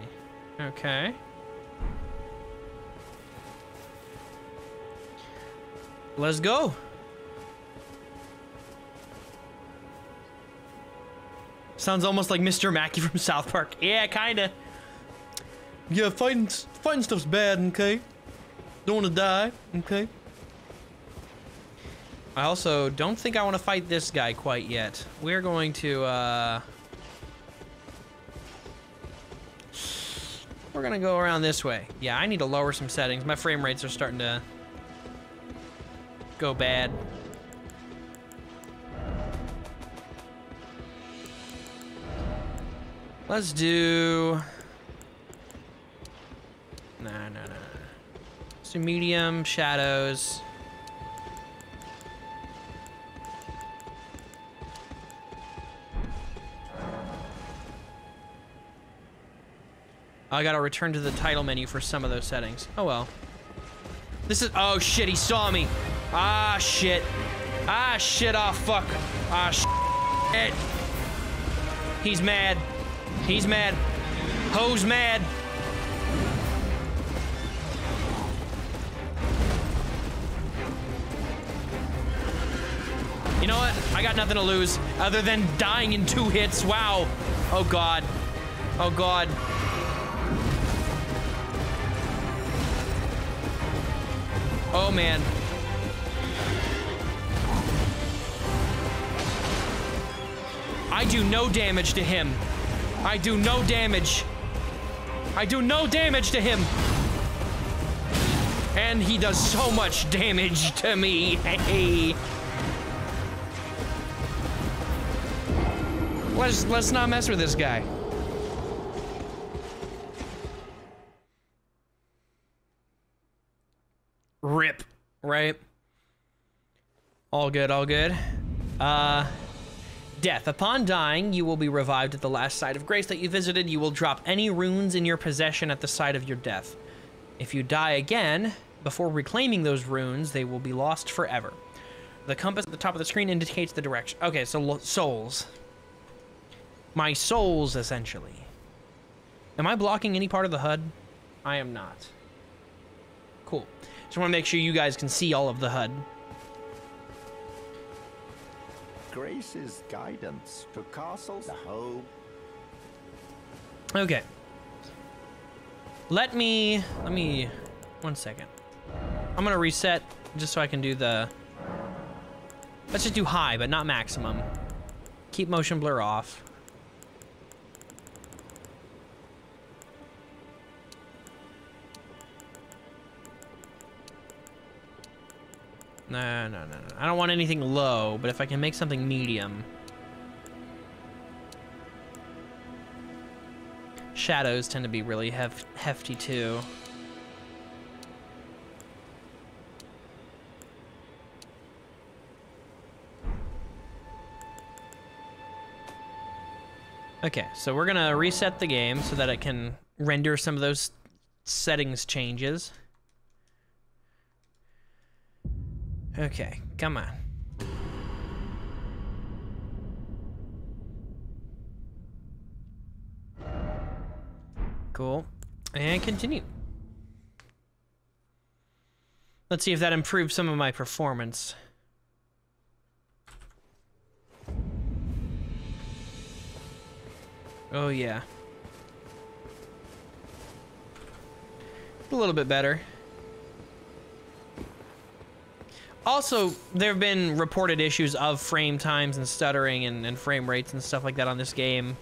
Okay. Let's go. Sounds almost like Mr. Mackey [laughs] from South Park. Yeah, kinda. Yeah, fighting fighting stuff's bad. Okay, don't want to die. Okay. I also don't think I want to fight this guy quite yet. We're going to, uh... We're gonna go around this way. Yeah, I need to lower some settings. My frame rates are starting to go bad. Let's do... Nah, nah, nah. Do medium, shadows. I gotta return to the title menu for some of those settings. Oh well. This is- oh shit, he saw me. Ah shit. Ah shit, ah fuck. Ah shit. He's mad. He's mad. Ho's mad. You know what? I got nothing to lose other than dying in two hits. Wow. Oh god. Oh god. Man. I do no damage to him. I do no damage. I do no damage to him. And he does so much [laughs] damage to me. Hey. [laughs] Let's let's not mess with this guy. Rip, right? All good, all good. Uh, death. Upon dying, you will be revived at the last site of grace that you visited. You will drop any runes in your possession at the site of your death. If you die again, before reclaiming those runes, they will be lost forever. The compass at the top of the screen indicates the direction. Okay, so souls. My souls, essentially. Am I blocking any part of the HUD? I am not. Cool. Just want to make sure you guys can see all of the HUD. Grace's guidance to castles, the home. Okay. Let me, let me, one second. I'm gonna reset just so I can do the, let's just do high, but not maximum. Keep motion blur off. No, no, no, no. I don't want anything low, but if I can make something medium. Shadows tend to be really hef hefty too. Okay, so we're gonna reset the game so that it can render some of those settings changes. Okay, come on. Cool. And continue. Let's see if that improves some of my performance. Oh, yeah. A little bit better. Also, there have been reported issues of frame times and stuttering and, and frame rates and stuff like that on this game.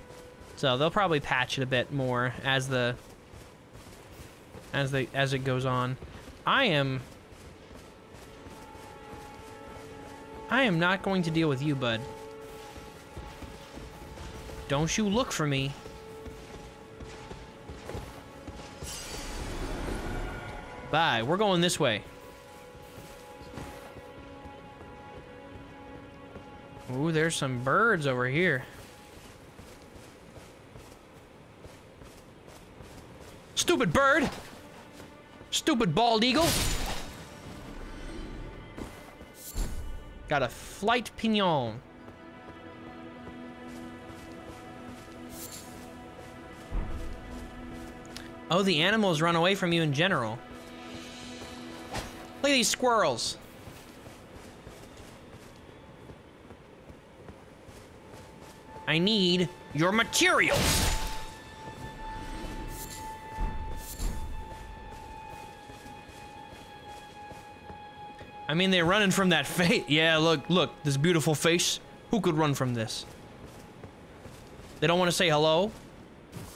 So they'll probably patch it a bit more as the as the as it goes on. I am I am not going to deal with you, bud. Don't you look for me. Bye. We're going this way. Ooh, there's some birds over here. Stupid bird! Stupid bald eagle! Got a flight pinion. Oh, the animals run away from you in general. Look at these squirrels. I need your materials. I mean, they're running from that fate. [laughs] Yeah, look, look, this beautiful face. Who could run from this? They don't want to say hello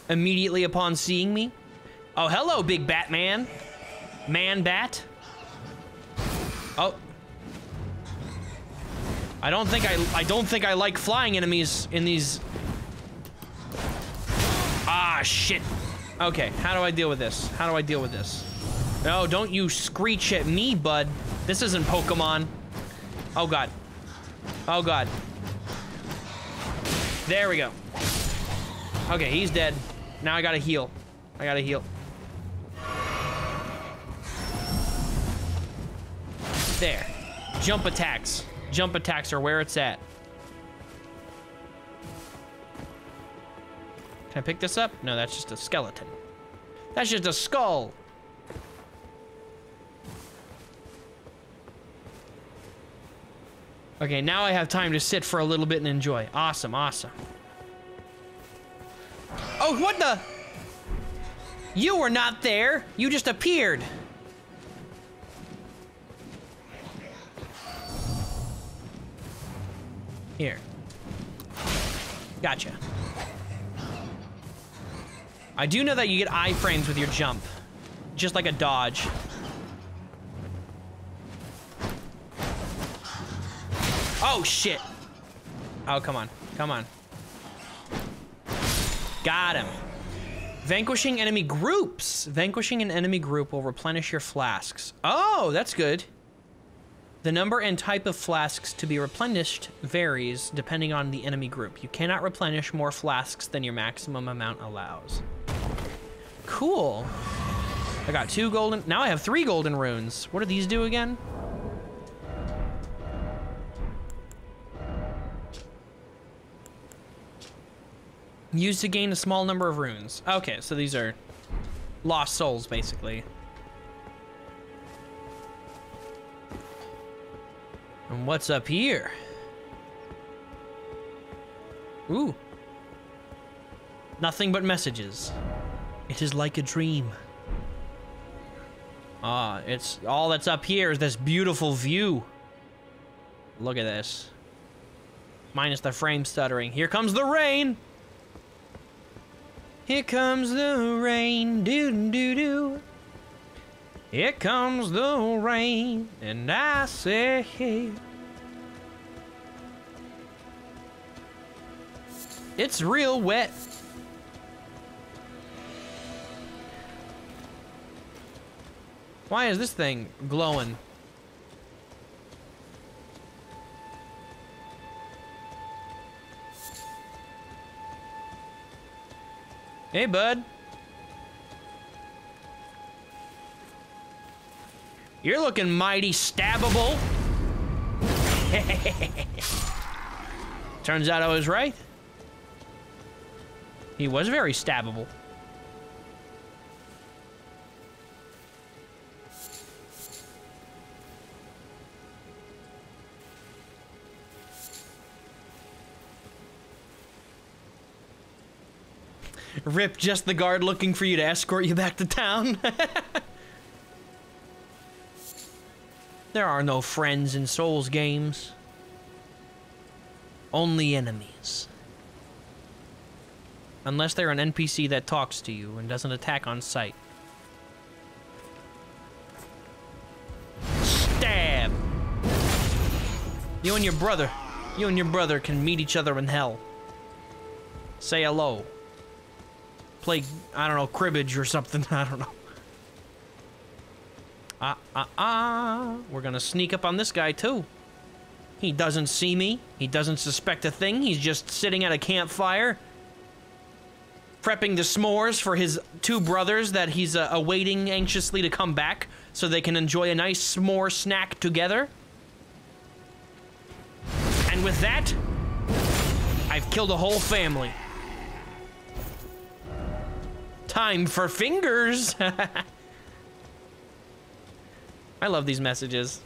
immediately upon seeing me. Oh, hello, big Batman. Man bat. Oh. I don't think I I don't think I like flying enemies in these Ah, shit. Okay, how do I deal with this? How do I deal with this? No, don't you screech at me, bud. This isn't Pokemon. Oh, God. Oh, God. There we go. Okay, he's dead. Now I gotta heal. I gotta heal. There. Jump attacks. Jump attacks are where it's at. Can I pick this up? No, that's just a skeleton. That's just a skull. Okay, now I have time to sit for a little bit and enjoy. Awesome, awesome. Oh, what the? You were not there. You just appeared. Here. Gotcha. I do know that you get iframes with your jump. Just like a dodge. Oh, shit. Oh, come on. Come on. Got him. Vanquishing enemy groups. Vanquishing an enemy group will replenish your flasks. Oh, that's good. The number and type of flasks to be replenished varies depending on the enemy group. You cannot replenish more flasks than your maximum amount allows. Cool. I got two golden... Now I have three golden runes. What do these do again? Used to gain a small number of runes. Okay, so these are lost souls, basically. And what's up here? Ooh. Nothing but messages. It is like a dream. Ah, it's all that's up here is this beautiful view. Look at this. Minus the frame stuttering. Here comes the rain. Here comes the rain, doo doo doo. Here comes the rain, and I say, hey. it's real wet. Why is this thing glowing? Hey, bud. You're looking mighty stabbable. [laughs] Turns out I was right. He was very stabbable. Rip, just the guard looking for you to escort you back to town. [laughs] there are no friends in Souls games. Only enemies. Unless they're an NPC that talks to you and doesn't attack on sight. Stab! You and your brother, you and your brother can meet each other in hell. Say hello play, I don't know, cribbage or something. [laughs] I don't know. Ah, ah, ah. We're gonna sneak up on this guy, too. He doesn't see me. He doesn't suspect a thing. He's just sitting at a campfire. Prepping the s'mores for his two brothers that he's uh, awaiting anxiously to come back so they can enjoy a nice s'more snack together. And with that, I've killed a whole family. Time for fingers. [laughs] I love these messages.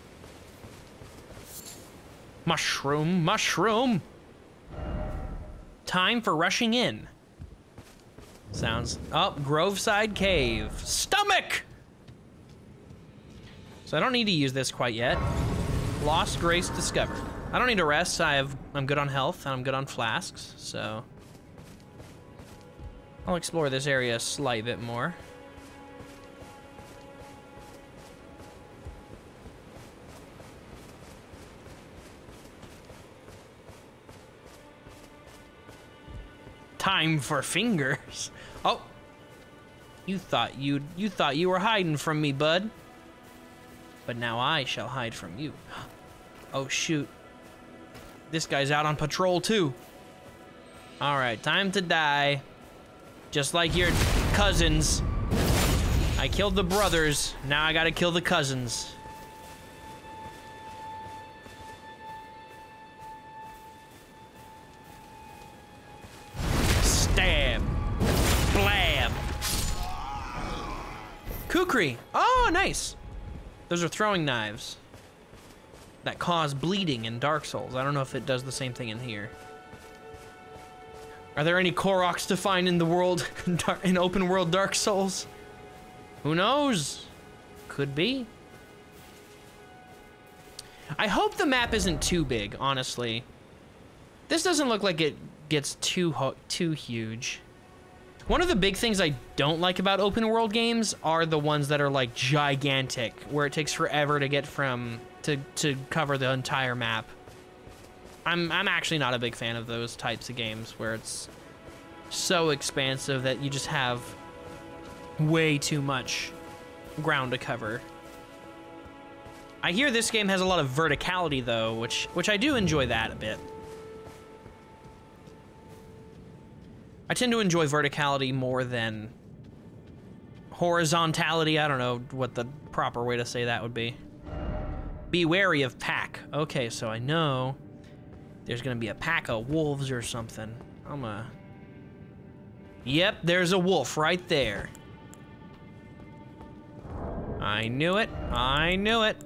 Mushroom, mushroom. Time for rushing in. Sounds. Oh, Groveside Cave. Stomach! So I don't need to use this quite yet. Lost Grace discovered. I don't need to rest. I have. I'm good on health and I'm good on flasks. So I'll explore this area a slight bit more. Time for fingers. [laughs] Oh, you thought you you thought you were hiding from me, bud. But now I shall hide from you. [gasps] Oh shoot. This guy's out on patrol too. All right, time to die. Just like your cousins. I killed the brothers. Now I gotta kill the cousins. Kukri. Oh, nice. Those are throwing knives that cause bleeding in Dark Souls. I don't know if it does the same thing in here. Are there any Koroks to find in the world, [laughs] in open world Dark Souls? Who knows? Could be. I hope the map isn't too big, honestly. This doesn't look like it gets too too huge. One of the big things I don't like about open world games are the ones that are like gigantic, where it takes forever to get from to to cover the entire map. I'm I'm actually not a big fan of those types of games where it's so expansive that you just have way too much ground to cover. I hear this game has a lot of verticality though, which which I do enjoy that a bit. I tend to enjoy verticality more than horizontality. I don't know what the proper way to say that would be. Be wary of pack. Okay, so I know there's gonna be a pack of wolves or something. I'm a... Yep, there's a wolf right there. I knew it. I knew it.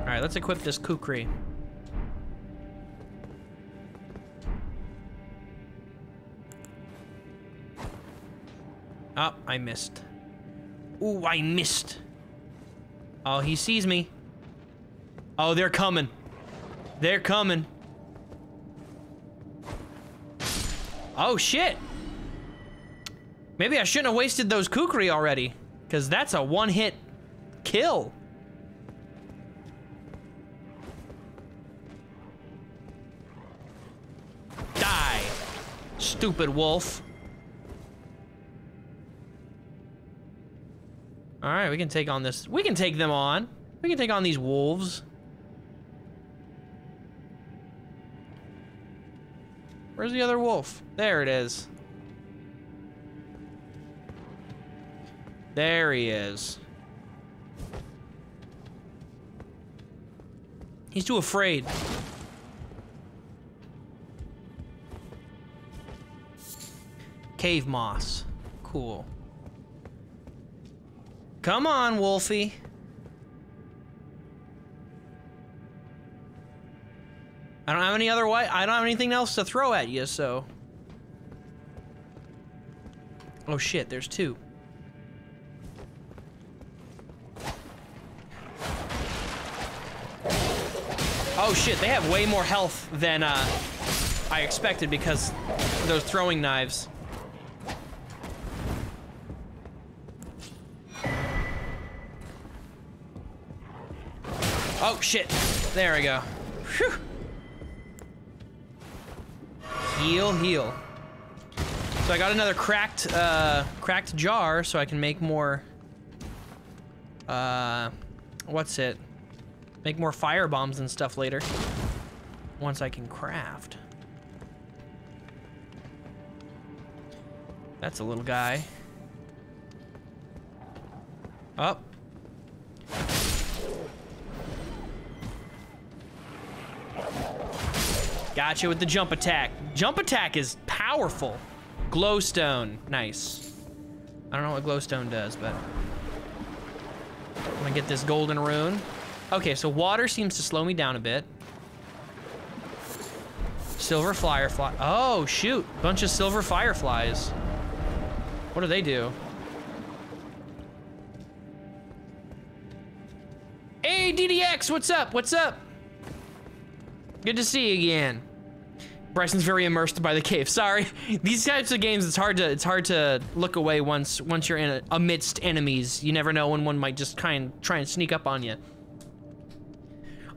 All right, let's equip this kukri. Oh, I missed. Ooh, I missed. Oh, he sees me. Oh, they're coming. They're coming. Oh, shit. Maybe I shouldn't have wasted those kukri already. Because that's a one-hit kill. Die. Stupid wolf. All right, we can take on this. We can take them on. We can take on these wolves. Where's the other wolf? There it is. There he is. He's too afraid. Cave moss. Cool. Come on, Wolfie. I don't have any other way. I don't have anything else to throw at you, so. Oh shit, there's two. Oh shit, they have way more health than uh, I expected because those throwing knives. Oh shit, there we go. Whew. Heal, heal. So I got another cracked, uh, cracked jar so I can make more, uh, what's it? Make more fire bombs and stuff later. Once I can craft. That's a little guy. Up. Gotcha with the jump attack. Jump attack is powerful. Glowstone, nice. I don't know what glowstone does, but I'm gonna get this golden rune. Okay, so water seems to slow me down a bit. Silver firefly. Oh, shoot. Bunch of silver fireflies. What do they do? Hey, DDX, what's up? What's up? Good to see you again. Bryson's very immersed by the cave. Sorry. [laughs] These types of games, it's hard to it's hard to look away once once you're in a, amidst enemies. You never know when one might just kind try and sneak up on you.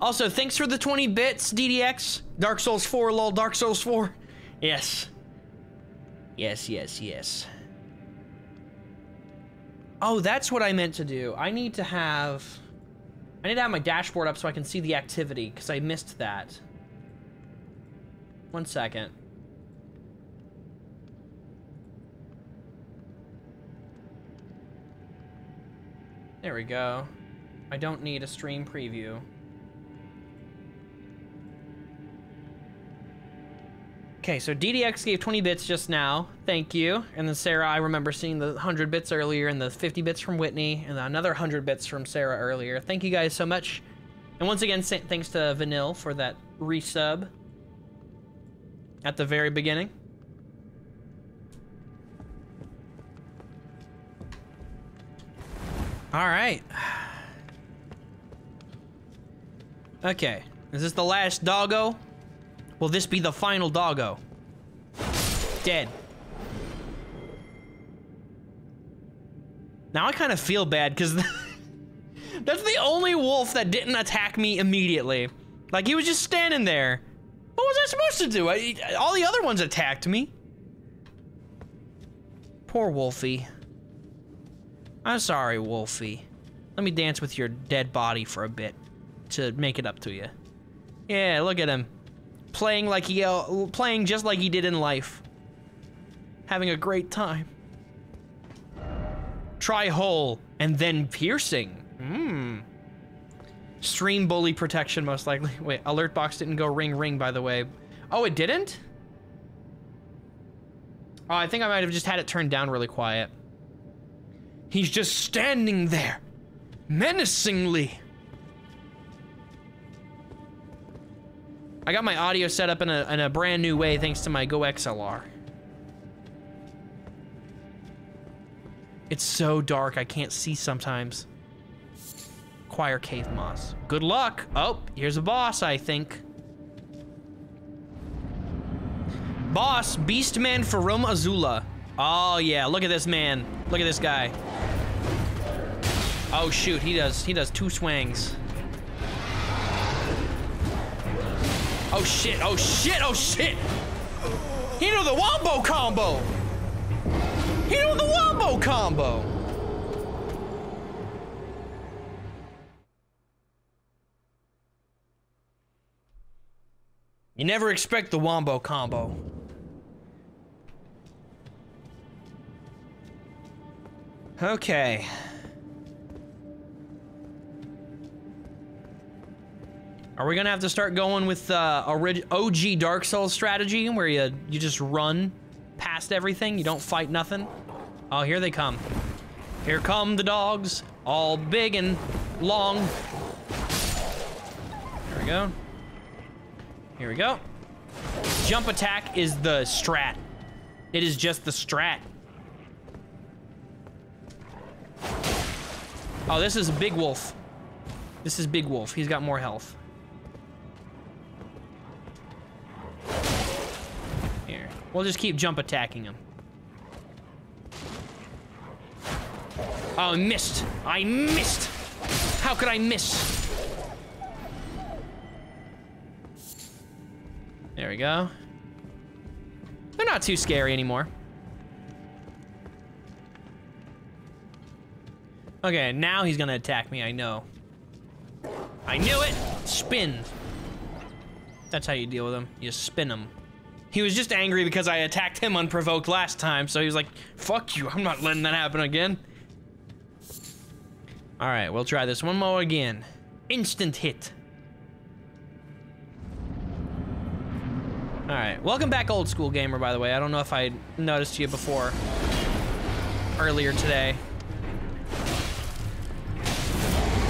Also, thanks for the 20 bits, DDX. Dark Souls 4, lol, Dark Souls 4. Yes. Yes, yes, yes. Oh, that's what I meant to do. I need to have... I need to have my dashboard up so I can see the activity, because I missed that. One second. There we go. I don't need a stream preview. Okay, so DDX gave 20 bits just now. Thank you. And then Sarah, I remember seeing the 100 bits earlier and the 50 bits from Whitney and another 100 bits from Sarah earlier. Thank you guys so much. And once again, thanks to Vanille for that resub at the very beginning. All right. Okay. Is this the last doggo? Will this be the final doggo? Dead. Now I kind of feel bad because [laughs] that's the only wolf that didn't attack me immediately. Like he was just standing there. What was I supposed to do? I, all the other ones attacked me. Poor Wolfie. I'm sorry, Wolfie. Let me dance with your dead body for a bit to make it up to you. Yeah, look at him playing like he uh, playing just like he did in life. Having a great time. Try hole and then piercing. Hmm. Stream bully protection most likely. [laughs] Wait, alert box didn't go ring ring by the way. Oh, it didn't? Oh, I think I might have just had it turned down really quiet. He's just standing there, menacingly. I got my audio set up in a, in a brand new way thanks to my GoXLR. It's so dark I can't see sometimes. Choir Cave Moss. Good luck. Oh, here's a boss, I think. Boss, Beastman Farum Azula. Oh yeah, look at this man. Look at this guy. Oh shoot, he does he does two swings. Oh shit, oh shit, oh shit! He knew the wombo combo! He knew the wombo combo! You never expect the wombo combo. Okay. Are we gonna have to start going with uh, OG Dark Souls strategy, where you you just run past everything, you don't fight nothing? Oh, here they come. Here come the dogs, all big and long. There we go. Here we go. Jump attack is the strat. It is just the strat. Oh, this is Big Wolf. This is Big Wolf. He's got more health. Here. We'll just keep jump attacking him. Oh, I missed. I missed. How could I miss? There we go. They're not too scary anymore. Okay, now he's gonna attack me, I know. I knew it! Spin. That's how you deal with him. You spin him. He was just angry because I attacked him unprovoked last time, so he was like, fuck you, I'm not letting that happen again. All right, we'll try this one more again. Instant hit. All right, welcome back, old school gamer, by the way. I don't know if I noticed you before earlier today.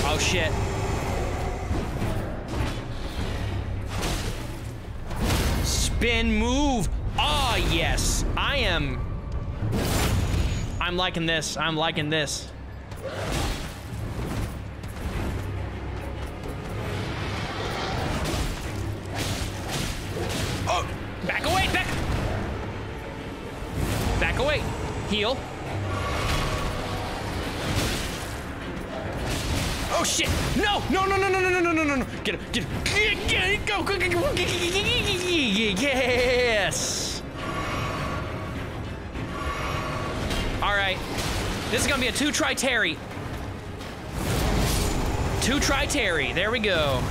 Oh, shit. spin move. Ah, oh, yes. I am... I'm liking this. I'm liking this. Heal. Oh shit! No! No! No! No! No! No! No! No! No! No! Get him! Get him! Go! Go! Go! Yes! All right. This is gonna be a two try Terry. Two try Terry. There we go.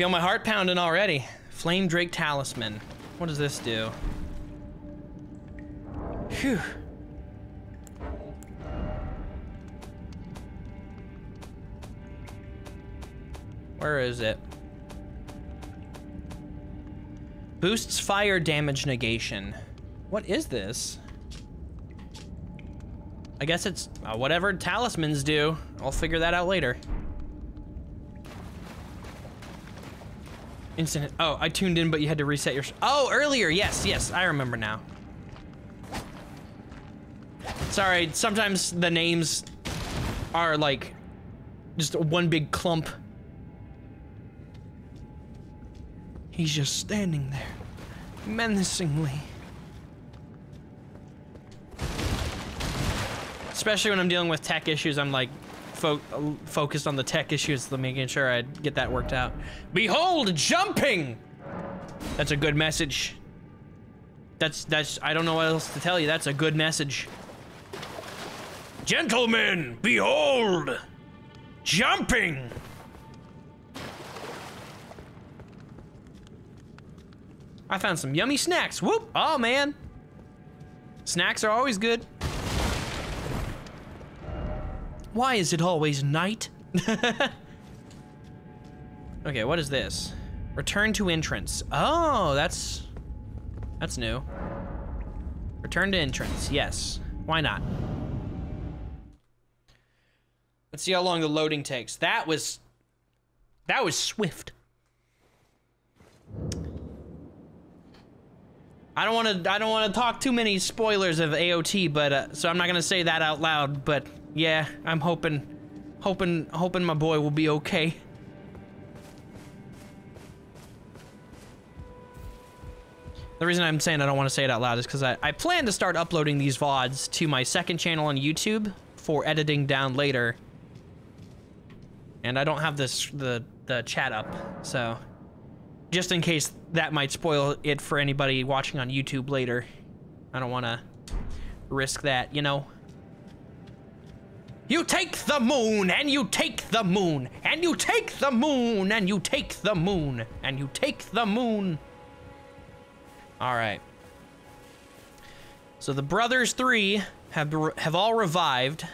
Feel my heart pounding already. Flame Drake Talisman. What does this do? Phew. Where is it? Boosts fire damage negation. What is this? I guess it's uh, whatever talismans do. I'll figure that out later. Instant. Oh, I tuned in, but you had to reset your. Oh, earlier. Yes, yes, I remember now. Sorry, sometimes the names are like just one big clump. He's just standing there, menacingly. Especially when I'm dealing with tech issues, I'm like fo focused on the tech issues, so making sure I get that worked out. Behold, jumping! That's a good message. That's, that's, I don't know what else to tell you. That's a good message. Gentlemen, behold! Jumping! I found some yummy snacks. Whoop! Oh, man. Snacks are always good. Why is it always night? [laughs] okay, what is this? Return to entrance. Oh, that's... That's new. Return to entrance, yes. Why not? Let's see how long the loading takes. That was... That was swift. I don't want to. I don't want to talk too many spoilers of AOT, but uh, so I'm not gonna say that out loud. But yeah, I'm hoping, hoping, hoping my boy will be okay. The reason I'm saying I don't want to say it out loud is because I, I plan to start uploading these VODs to my second channel on YouTube for editing down later. And I don't have this the the chat up, so just in case that might spoil it for anybody watching on YouTube later. I don't want to risk that, you know? You take the moon, and you take the moon, and you take the moon, and you take the moon, and you take the moon. All right. So the brothers three have have all revived.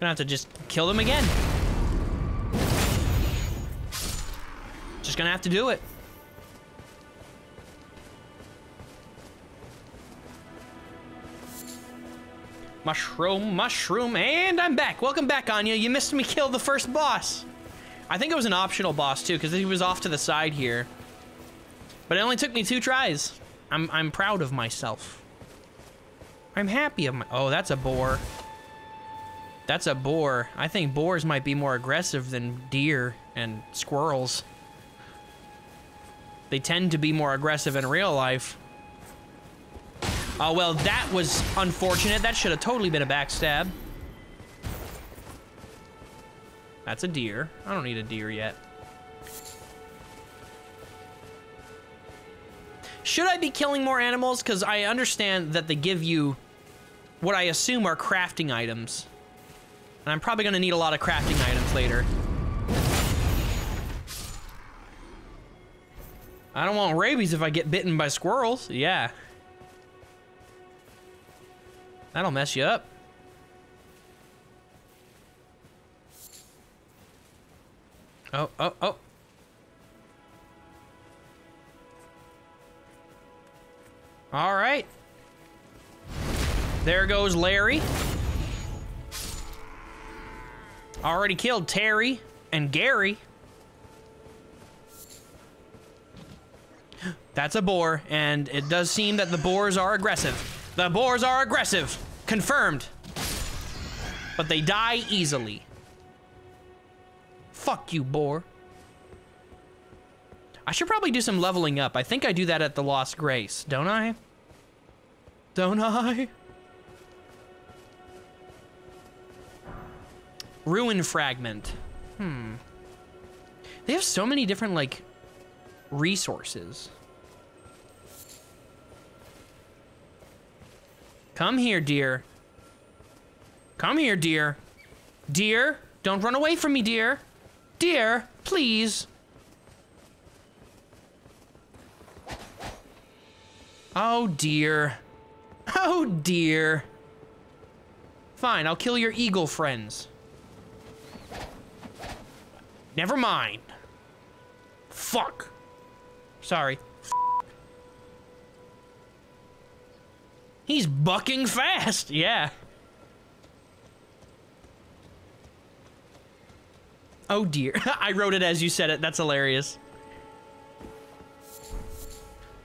Gonna have to just kill them again. Just gonna have to do it. Mushroom, mushroom, and I'm back. Welcome back, Anya. You missed me kill the first boss. I think it was an optional boss, too, because he was off to the side here. But it only took me two tries. I'm, I'm proud of myself. I'm happy of my... Oh, that's a boar. That's a boar. I think boars might be more aggressive than deer and squirrels. They tend to be more aggressive in real life. Oh, well, that was unfortunate. That should have totally been a backstab. That's a deer. I don't need a deer yet. Should I be killing more animals? Because I understand that they give you what I assume are crafting items. And I'm probably going to need a lot of crafting items later. I don't want rabies if I get bitten by squirrels. Yeah. That'll mess you up. Oh, oh, oh. All right. There goes Larry. Already killed Terry and Gary. That's a boar, and it does seem that the boars are aggressive. The boars are aggressive. Confirmed. But they die easily. Fuck you, boar. I should probably do some leveling up. I think I do that at the Lost Grace, don't I? Don't I? Ruin Fragment. Hmm. They have so many different, like, resources. Come here, dear. Come here, dear. Dear, don't run away from me, dear. Dear, please. Oh, dear. Oh, dear. Fine, I'll kill your eagle friends. Never mind. Fuck. Sorry. He's bucking fast. Yeah. Oh dear. [laughs] I wrote it as you said it. That's hilarious.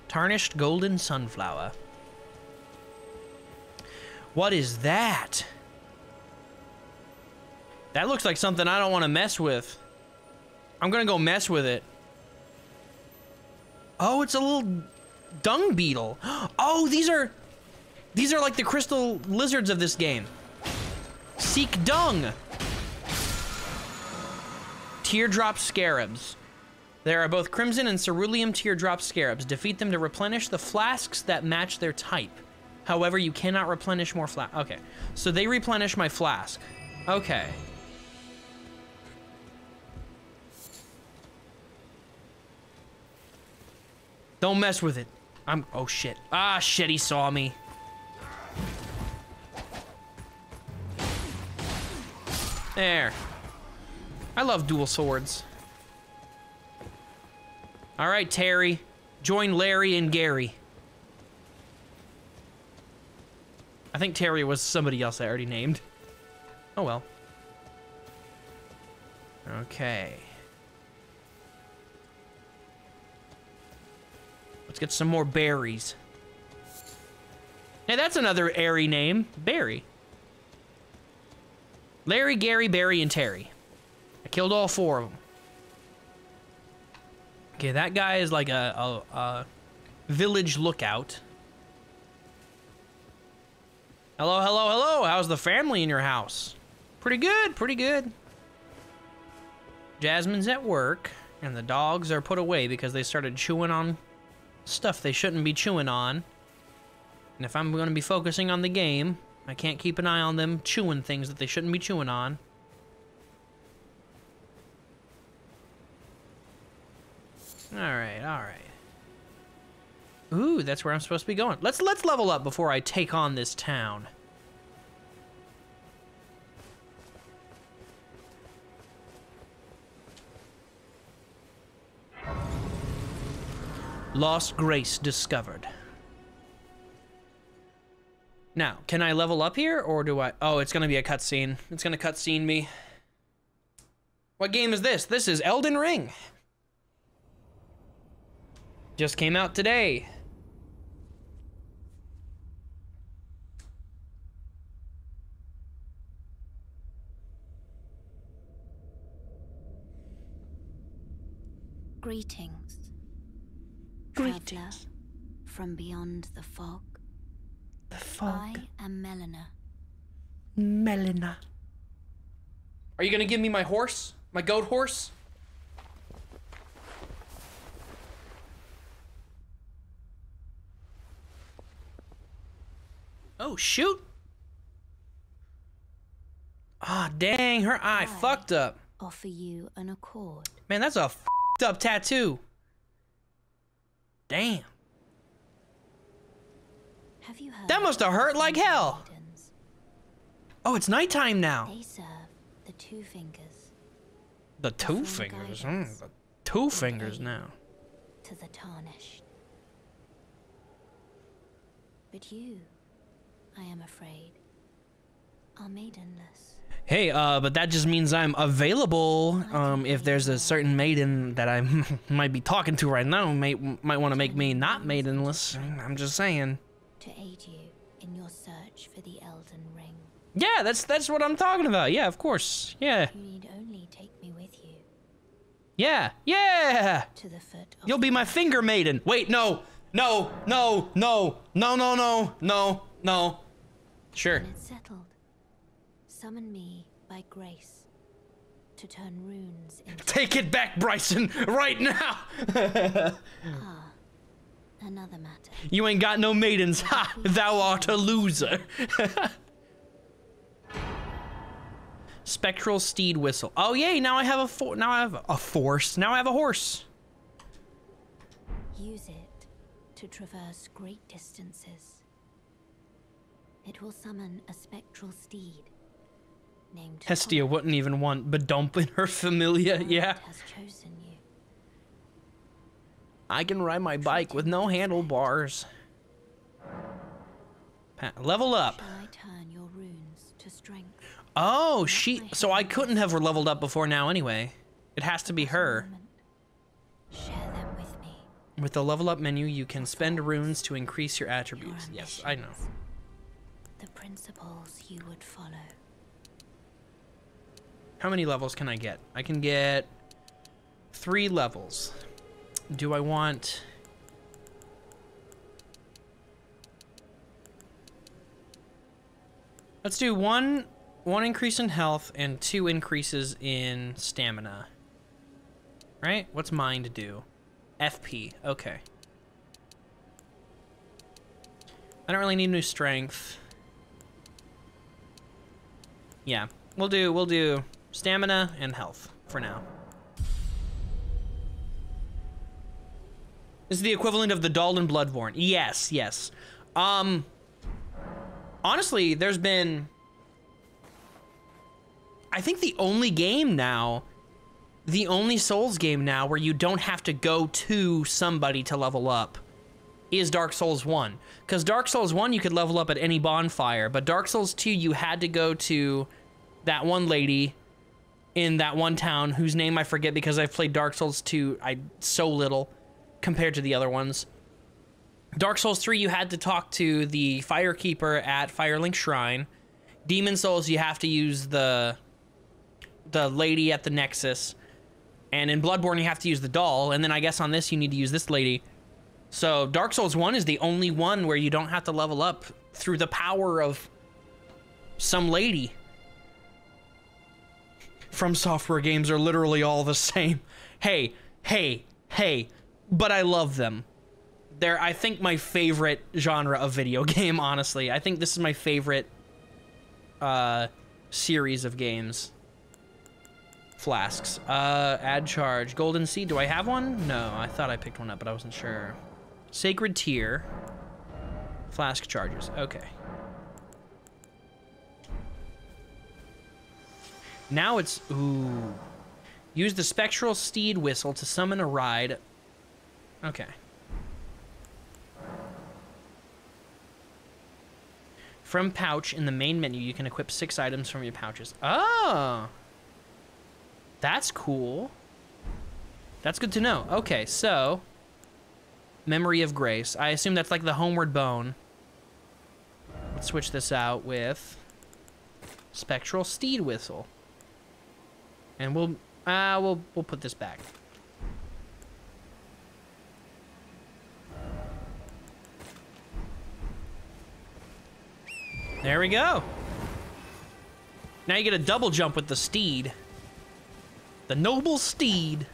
Tarnished golden sunflower. What is that? That looks like something I don't want to mess with. I'm gonna go mess with it. Oh, it's a little dung beetle. [gasps] Oh, these are these are like the crystal lizards of this game. Seek dung. Teardrop scarabs. There are both crimson and cerulean teardrop scarabs. Defeat them to replenish the flasks that match their type. However, you cannot replenish more flask. Okay, so they replenish my flask. Okay. Don't mess with it. I'm, oh shit. Ah, shit, he saw me. There. I love dual swords. All right, Terry. Join Larry and Gary. I think Terry was somebody else I already named. Oh well. Okay. Let's get some more berries. Hey, that's another airy name. Barry. Larry, Gary, Barry, and Terry. I killed all four of them. Okay, that guy is like a, a, a village lookout. Hello, hello, hello. How's the family in your house? Pretty good, pretty good. Jasmine's at work, and the dogs are put away because they started chewing on stuff they shouldn't be chewing on. And if I'm going to be focusing on the game, I can't keep an eye on them chewing things that they shouldn't be chewing on. Alright, alright. Ooh, that's where I'm supposed to be going. Let's let's level up before I take on this town. Lost Grace discovered. Now, can I level up here, or do I... Oh, it's gonna be a cutscene. It's gonna cutscene me. What game is this? This is Elden Ring. Just came out today. Greetings. Greetings. Traveler from beyond the fog. The fog. I am Melina. Melina. Are you gonna give me my horse? My goat horse? Oh, shoot. Ah, dang, her eye Hi. fucked up. Offer you an accord. Man, that's a fucked up tattoo. Damn. Have you heard? That must have hurt like hell. Oh, it's nighttime now. They serve the two fingers The two fingers. Mm, the two fingers now. to the tarnished. But you, I am afraid, are maidenless. Hey, uh, but that just means I'm available. Um, if there's a certain maiden that I [laughs] might be talking to right now, may might want to make me not maidenless. I'm just saying to aid you in your search for the Elden Ring. Yeah, that's that's what I'm talking about. Yeah, of course. Yeah. You need only take me with you. Yeah. Yeah. To the foot. You'll be my finger maiden. Wait, no. No. No. No. No, no, no. No. No. Sure. When it's settled. Summon me by grace to turn runes into Take it back, Bryson, [laughs] right now. ah another matter. You ain't got no maidens. Ha! Thou art a loser. Spectral steed whistle. Oh yay! Now I have a for- now I have a force. Now I have a horse. Use it to traverse great distances. It will summon a spectral steed named Hestia wouldn't even want Badump in her familia. Yeah. has chosen. I can ride my bike with no handlebars. Level up. Shall I turn your runes to strength? Oh, she. So I couldn't have leveled up before now anyway. It has to be her. Moment. Share them with the level up menu, you can spend runes to increase your Your attributes. Yes, I know. The principles you would follow. How many levels can I get? I can get three levels. Do I want... Let's do one one increase in health and two increases in stamina. Right? What's mine to do? FP. Okay. I don't really need new strength. Yeah. We'll do we'll do stamina and health for now. This is the equivalent of the Dalden Bloodborne. Yes, yes. Um honestly, there's been I think the only game now, the only Souls game now where you don't have to go to somebody to level up is Dark Souls 1. Because Dark Souls 1, you could level up at any bonfire, but Dark Souls 2, you had to go to that one lady in that one town whose name I forget because I've played Dark Souls 2 I so little compared to the other ones. Dark Souls 3, you had to talk to the Firekeeper at Firelink Shrine. Demon Souls, you have to use the the lady at the Nexus. And in Bloodborne, you have to use the doll. And then I guess on this, you need to use this lady. So Dark Souls 1 is the only one where you don't have to level up through the power of some lady. FromSoftware games are literally all the [laughs] same. Hey, hey, hey, but I love them. They're, I think, my favorite genre of video [laughs] game, honestly. I think this is my favorite uh, series of games. Flasks. Uh, add charge. Golden Seed. Do I have one? No, I thought I picked one up, but I wasn't sure. Sacred Tear. Flask charges. Okay. Now it's... Ooh. Use the Spectral Steed Whistle to summon a ride. Okay. From pouch in the main menu, you can equip six items from your pouches. Oh! That's cool. That's good to know. Okay, so... Memory of Grace. I assume that's like the homeward bone. Let's switch this out with... Spectral Steed Whistle. And we'll... Uh, we'll, we'll put this back. There we go. Now you get a double jump with the steed. The noble steed.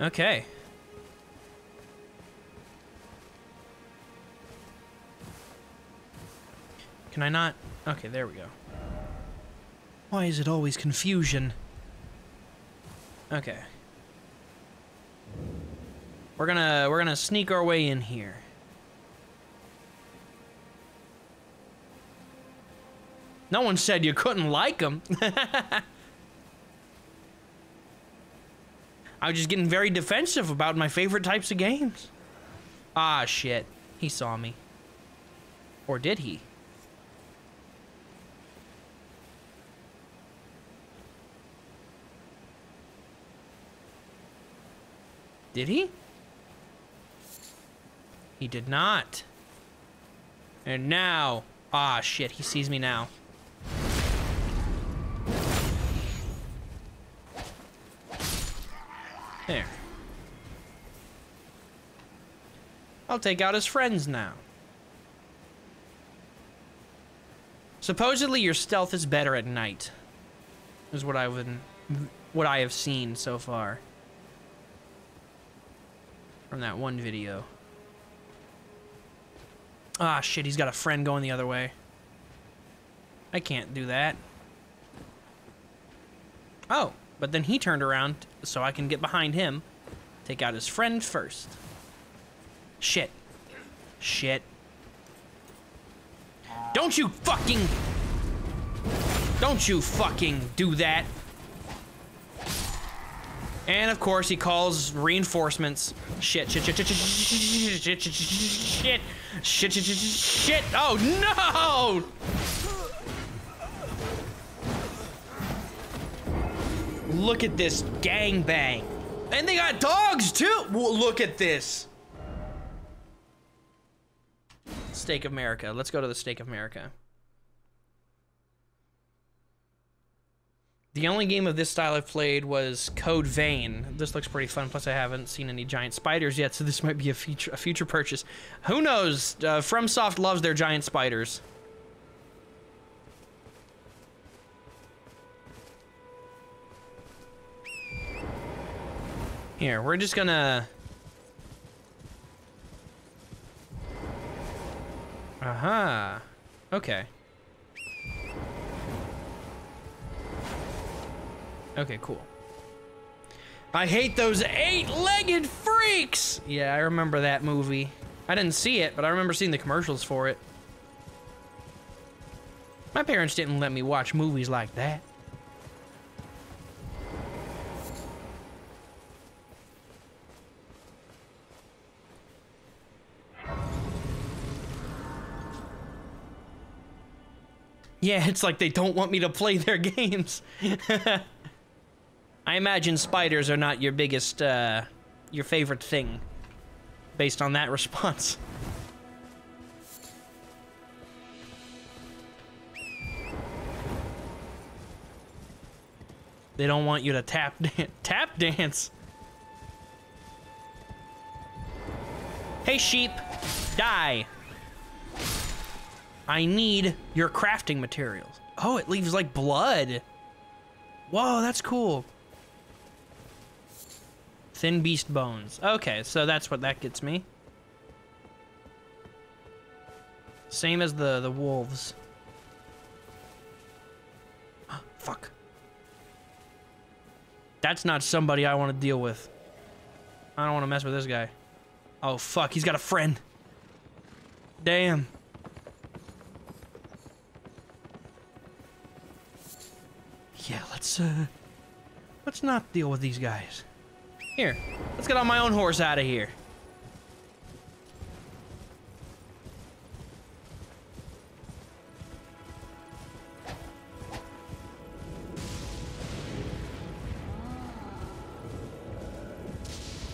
Okay. Can I not? Okay, there we go. Why is it always confusion? Okay. We're gonna we're gonna sneak our way in here. No one said you couldn't like them. [laughs] I was just getting very defensive about my favorite types of games. Ah, shit. He saw me. Or did he? Did he? He did not. And now, ah shit, he sees me now. There. I'll take out his friends now. Supposedly your stealth is better at night. Is what I would what I have seen so far. From that one video. Ah shit, he's got a friend going the other way. I can't do that. Oh, but then he turned around so I can get behind him. Take out his friend first. Shit. Shit. Don't you fucking... Don't you fucking do that. And of course he calls reinforcements. Shit, shit, shit, shit, shit, shit, shit, shit, shit, shit, shit, oh no! Look at this gangbang. And they got dogs too! Look at this. Stake of Marika. Let's go to the Stake of Marika. The only game of this style I've played was Code Vein. This looks pretty fun. Plus, I haven't seen any giant spiders yet, so this might be a future a future purchase. Who knows? Uh, FromSoft loves their giant spiders. Here, we're just gonna Aha. Okay. Okay, cool. I hate those eight-legged freaks! Yeah, I remember that movie. I didn't see it, but I remember seeing the commercials for it. My parents didn't let me watch movies like that. Yeah, [laughs] it's like they don't want me to play their [laughs] games. [laughs] I imagine spiders are not your biggest, uh, your favorite thing, based on that [laughs] response. They don't want you to tap [laughs] dan tap dance. Hey sheep, die. I need your crafting materials. Oh, it leaves like blood. Whoa, that's cool. Thin beast bones. Okay, so that's what that gets me. Same as the, the wolves. [gasps] Fuck. That's not somebody I want to deal with. I don't want to mess with this guy. Oh, fuck, he's got a friend. Damn. yeah, let's, uh, let's not deal with these guys. Here, let's get on my own horse out of here.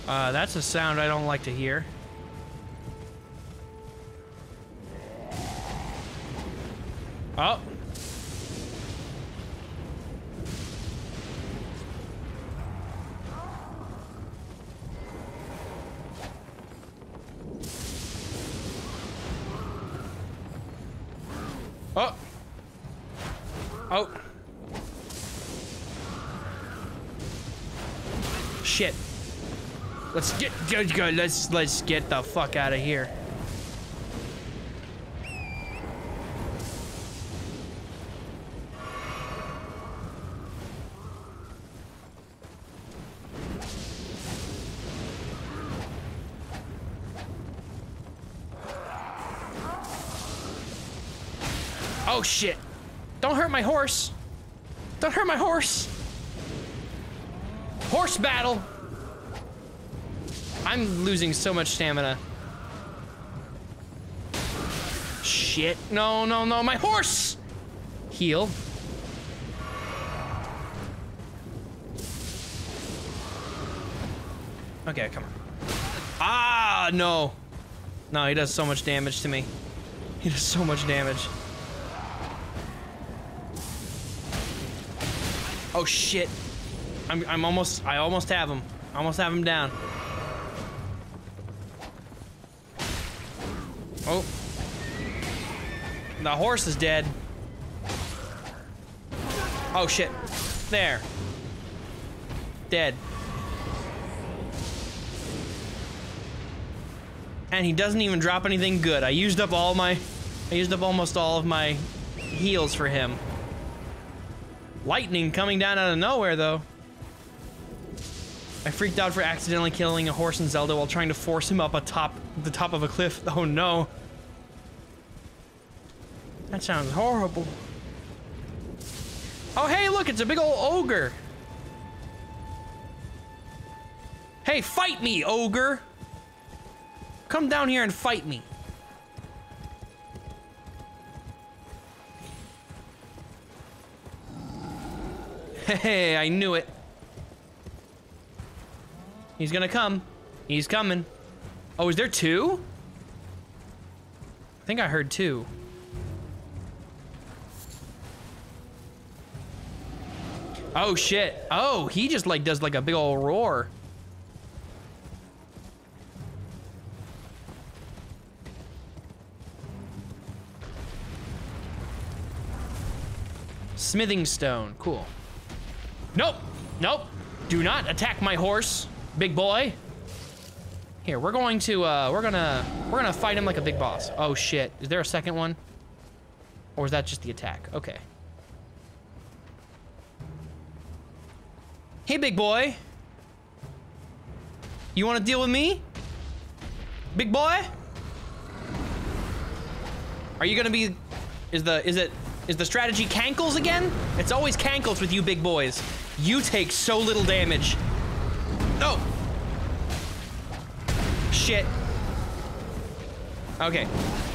Uh, that's a sound I don't like to hear. Oh, Oh. Oh. Shit. Let's get go go. Let's let's get the fuck out of here. Shit. Don't hurt my horse. Don't hurt my horse. Horse battle. I'm losing so much stamina. Shit. No, no, no. My horse. Heal. Okay, come on. Ah, no. No, he does so much damage to me. He does so much damage. Oh shit. I'm, I'm almost, I almost have him. I almost have him down. Oh. The horse is dead. Oh shit. There. Dead. And he doesn't even drop anything good. I used up all my, I used up almost all of my heals for him. Lightning coming down out of nowhere though. I freaked out for accidentally killing a horse in Zelda while trying to force him up atop the top of a cliff. [laughs] Oh no. That sounds horrible. Oh hey, look, it's a big old ogre. Hey, fight me, ogre. Come down here and fight me. Hey, I knew it. He's gonna come. He's coming. Oh, is there two? I think I heard two. Oh shit. Oh, he just like does like a big old roar. Smithing stone. Cool. Nope. Nope. Do not attack my horse, big boy. Here, we're going to, uh, we're gonna, we're gonna fight him like a big boss. Oh shit. Is there a second one? Or is that just the attack? Okay. Hey, big boy. You want to deal with me? Big boy? Are you gonna be, is the, is it, is the strategy cankles again? It's always cankles with you big boys. You take so little damage. No. Shit. Okay.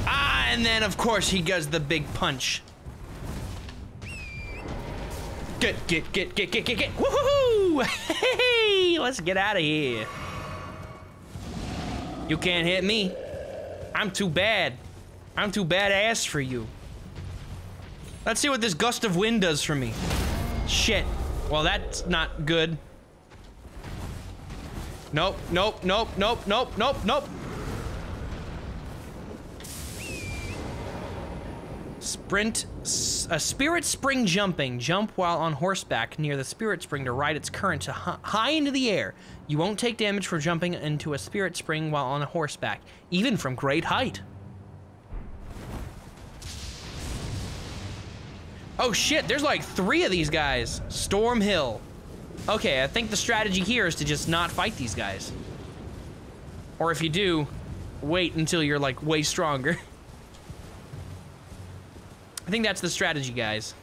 Ah, and then of course he does the big punch. Get, get, get, get, get, get, get. Woohoo! [laughs] Hey, let's get out of here. You can't hit me. I'm too bad. I'm too badass for you. Let's see what this gust of wind does for me. Shit. Well, that's not good. Nope, nope, nope, nope, nope, nope, nope. Sprint, a spirit spring jumping. Jump while on horseback near the spirit spring to ride its current to high into the air. You won't take damage for jumping into a spirit spring while on a horseback, even from great height. Oh shit, there's like three of these guys. Storm Hill. Okay, I think the strategy here is to just not fight these guys. Or if you do, wait until you're like way stronger. [laughs] I think that's the strategy, guys.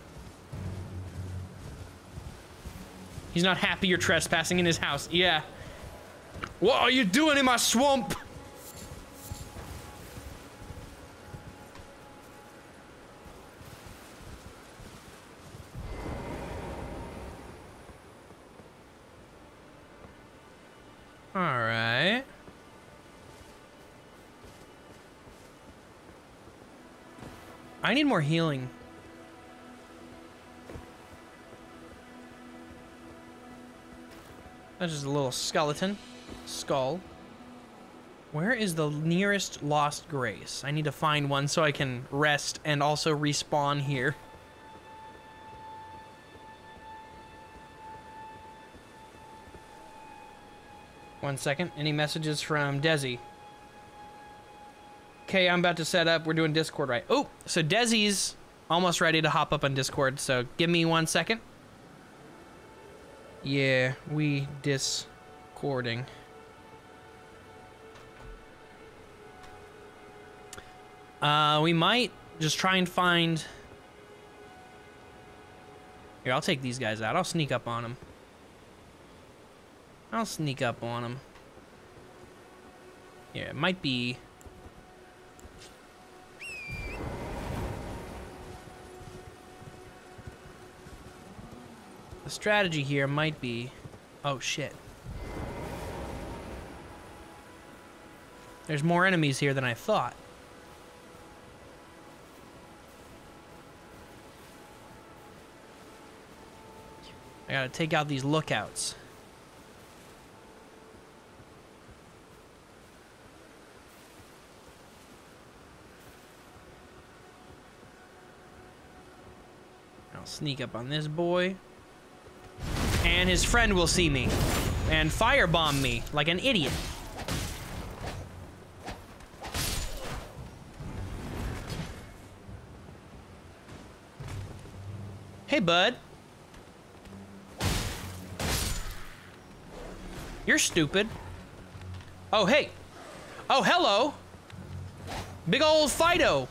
He's not happy you're trespassing in his house. Yeah. What are you doing in my swamp? All right. I need more healing. That's just a little skeleton. Skull. Where is the nearest Lost Grace? I need to find one so I can rest and also respawn here. One second. Any messages from Desi? Okay, I'm about to set up. We're doing Discord right. Oh, so Desi's almost ready to hop up on Discord, so give me one second. Yeah, we discording. Uh, we might just try and find... Here, I'll take these guys out. I'll sneak up on them. I'll sneak up on him. Yeah, it might be... The strategy here might be... Oh, shit. There's more enemies here than I thought. I gotta take out these lookouts. I'll sneak up on this boy. And his friend will see me. And firebomb me like an idiot. Hey, bud. You're stupid. Oh, hey. Oh, hello. Big old Fido.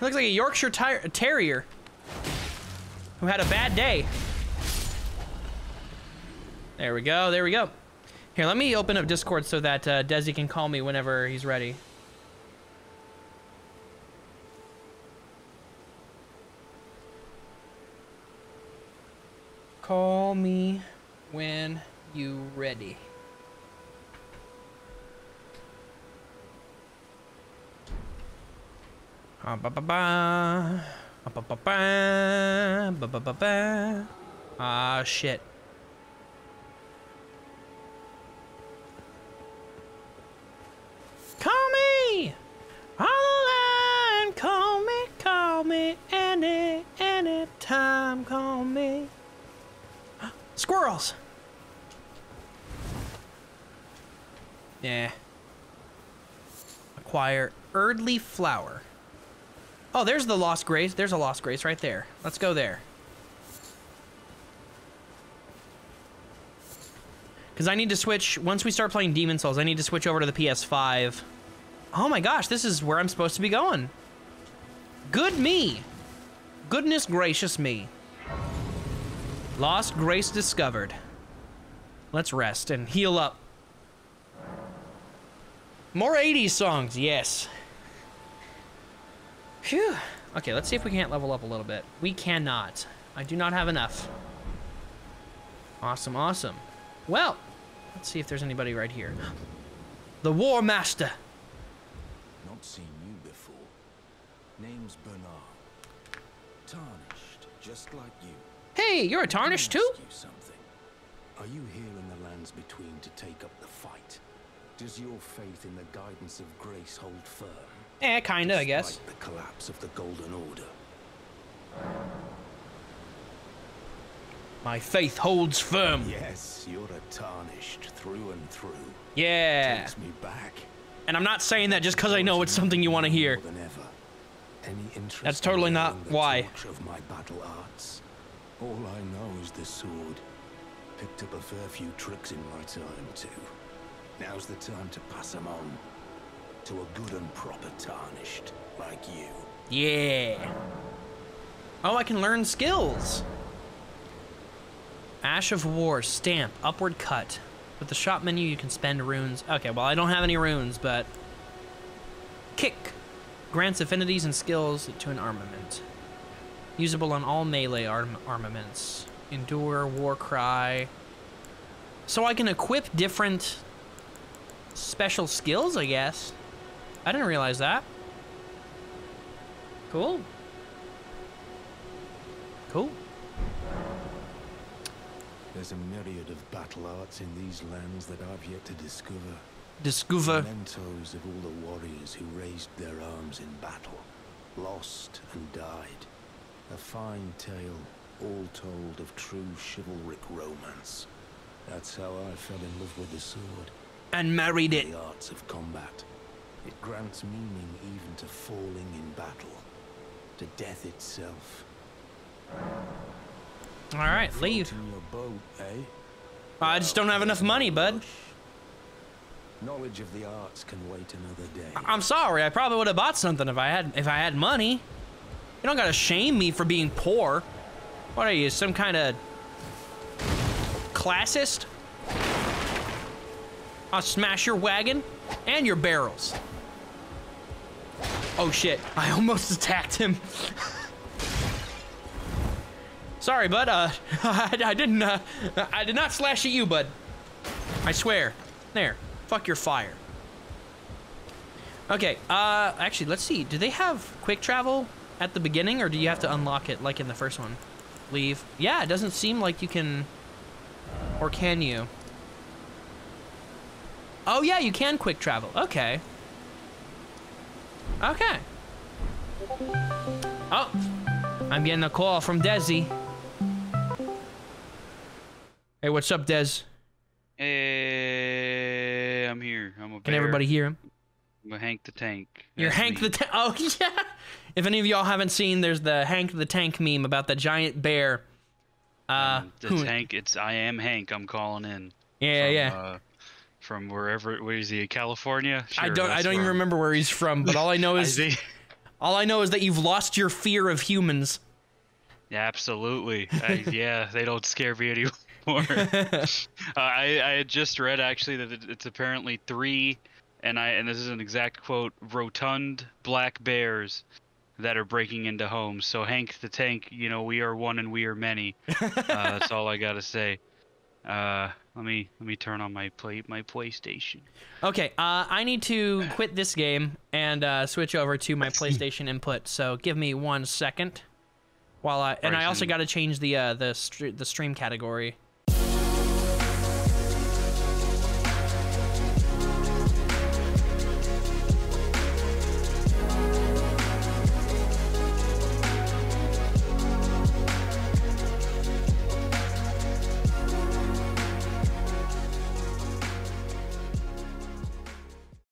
Looks like a Yorkshire Terrier who had a bad day. There we go. There we go. Here, let me open up Discord so that uh, Desi can call me whenever he's ready. Call me when you ready. Ah, shit. Call me! On the line, call me, call me, any, any time, call me. Squirrels! Yeah. Acquire Erdleaf Flower. Oh, there's the Lost Grace. There's a Lost Grace right there. Let's go there. Because I need to switch, once we start playing Demon's Souls, I need to switch over to the PS5. Oh my gosh, this is where I'm supposed to be going. Good me. Goodness gracious me. Lost Grace discovered. Let's rest and heal up. More 80s songs, yes. Phew. Okay, let's see if we can't level up a little bit. We cannot. I do not have enough. Awesome, awesome. Well, let's see if there's anybody right here. [gasps] The War Master. Not seen you before. Name's Bernahl. Tarnished, just like you. Hey, you're a tarnished too? You something. Are you here in the lands between to take up the fight? Does your faith in the guidance of grace hold firm? Eh, kinda, I guess. the collapse of the Golden Order. My faith holds firm. Yes, you're a tarnished through and through. Yeah. Takes me back. And I'm not saying that just because I know it's something you want to hear. Than ever. Any interest That's totally not why. Of my battle arts. All I know is the sword. Picked up a fair few tricks in my time too. Now's the time to pass them on. To a good and proper tarnished, like you. Yeah. Oh, I can learn skills. Ash of War, stamp, upward cut. With the shop menu, you can spend runes. Okay, well, I don't have any runes, but... Kick. Grants affinities and skills to an armament. Usable on all melee arm armaments. Endure, War Cry. So I can equip different special skills, I guess. I didn't realize that. Cool. Cool. There's a myriad of battle arts in these lands that I've yet to discover. Discover. Mementos of all the warriors who raised their arms in battle, lost and died. A fine tale, all told of true chivalric romance. That's how I fell in love with the sword. And married it. The arts of combat. It grants meaning even to falling in battle, to death itself. All right, leave. Boat, eh? I just don't have enough money, bud. Knowledge of the arts can wait another day. I- I'm sorry. I probably would have bought something if I had if I had money. You don't gotta shame me for being poor. What are you, some kind of classist? I'll smash your wagon and your barrels. Oh shit! I almost attacked him. Sorry, bud. Uh, [laughs] I, I didn't. Uh, I did not slash at you, bud. I swear. There. Fuck your fire. Okay. Uh, actually, let's see. Do they have quick travel at the beginning, or do you have to unlock it like in the first one? leave. Yeah, it doesn't seem like you can. Or can you? Oh yeah, you can quick travel. Okay. Okay. Oh, I'm getting a call from Desi. Hey, what's up, Des? Hey, I'm here. I'm a Can bear. everybody hear him? I'm Hank the Tank. You're That's Hank me. the Tank. Oh [laughs] yeah. If any of y'all haven't seen, there's the Hank the Tank meme about the giant bear. Uh, Um, the who- tank. It's I am Hank. I'm calling in. yeah, from, yeah. Uh, from wherever. Where is he? California. I don't. I don't even remember where he's from, but all I know [laughs] is think- all I know is that you've lost your fear of humans. Absolutely. I, yeah, they don't scare me anymore. [laughs] uh, I I had just read actually that it- it's apparently three, and I and this is an exact quote: rotund black bears that are breaking into homes. So Hank the Tank, you know, we are one and we are many. [laughs] uh, that's all I gotta say. Uh, let me let me turn on my play my PlayStation. Okay, uh, I need to quit this game and uh, switch over to my PlayStation input. So give me one second. While I and I also got to change the uh, the str- the stream category.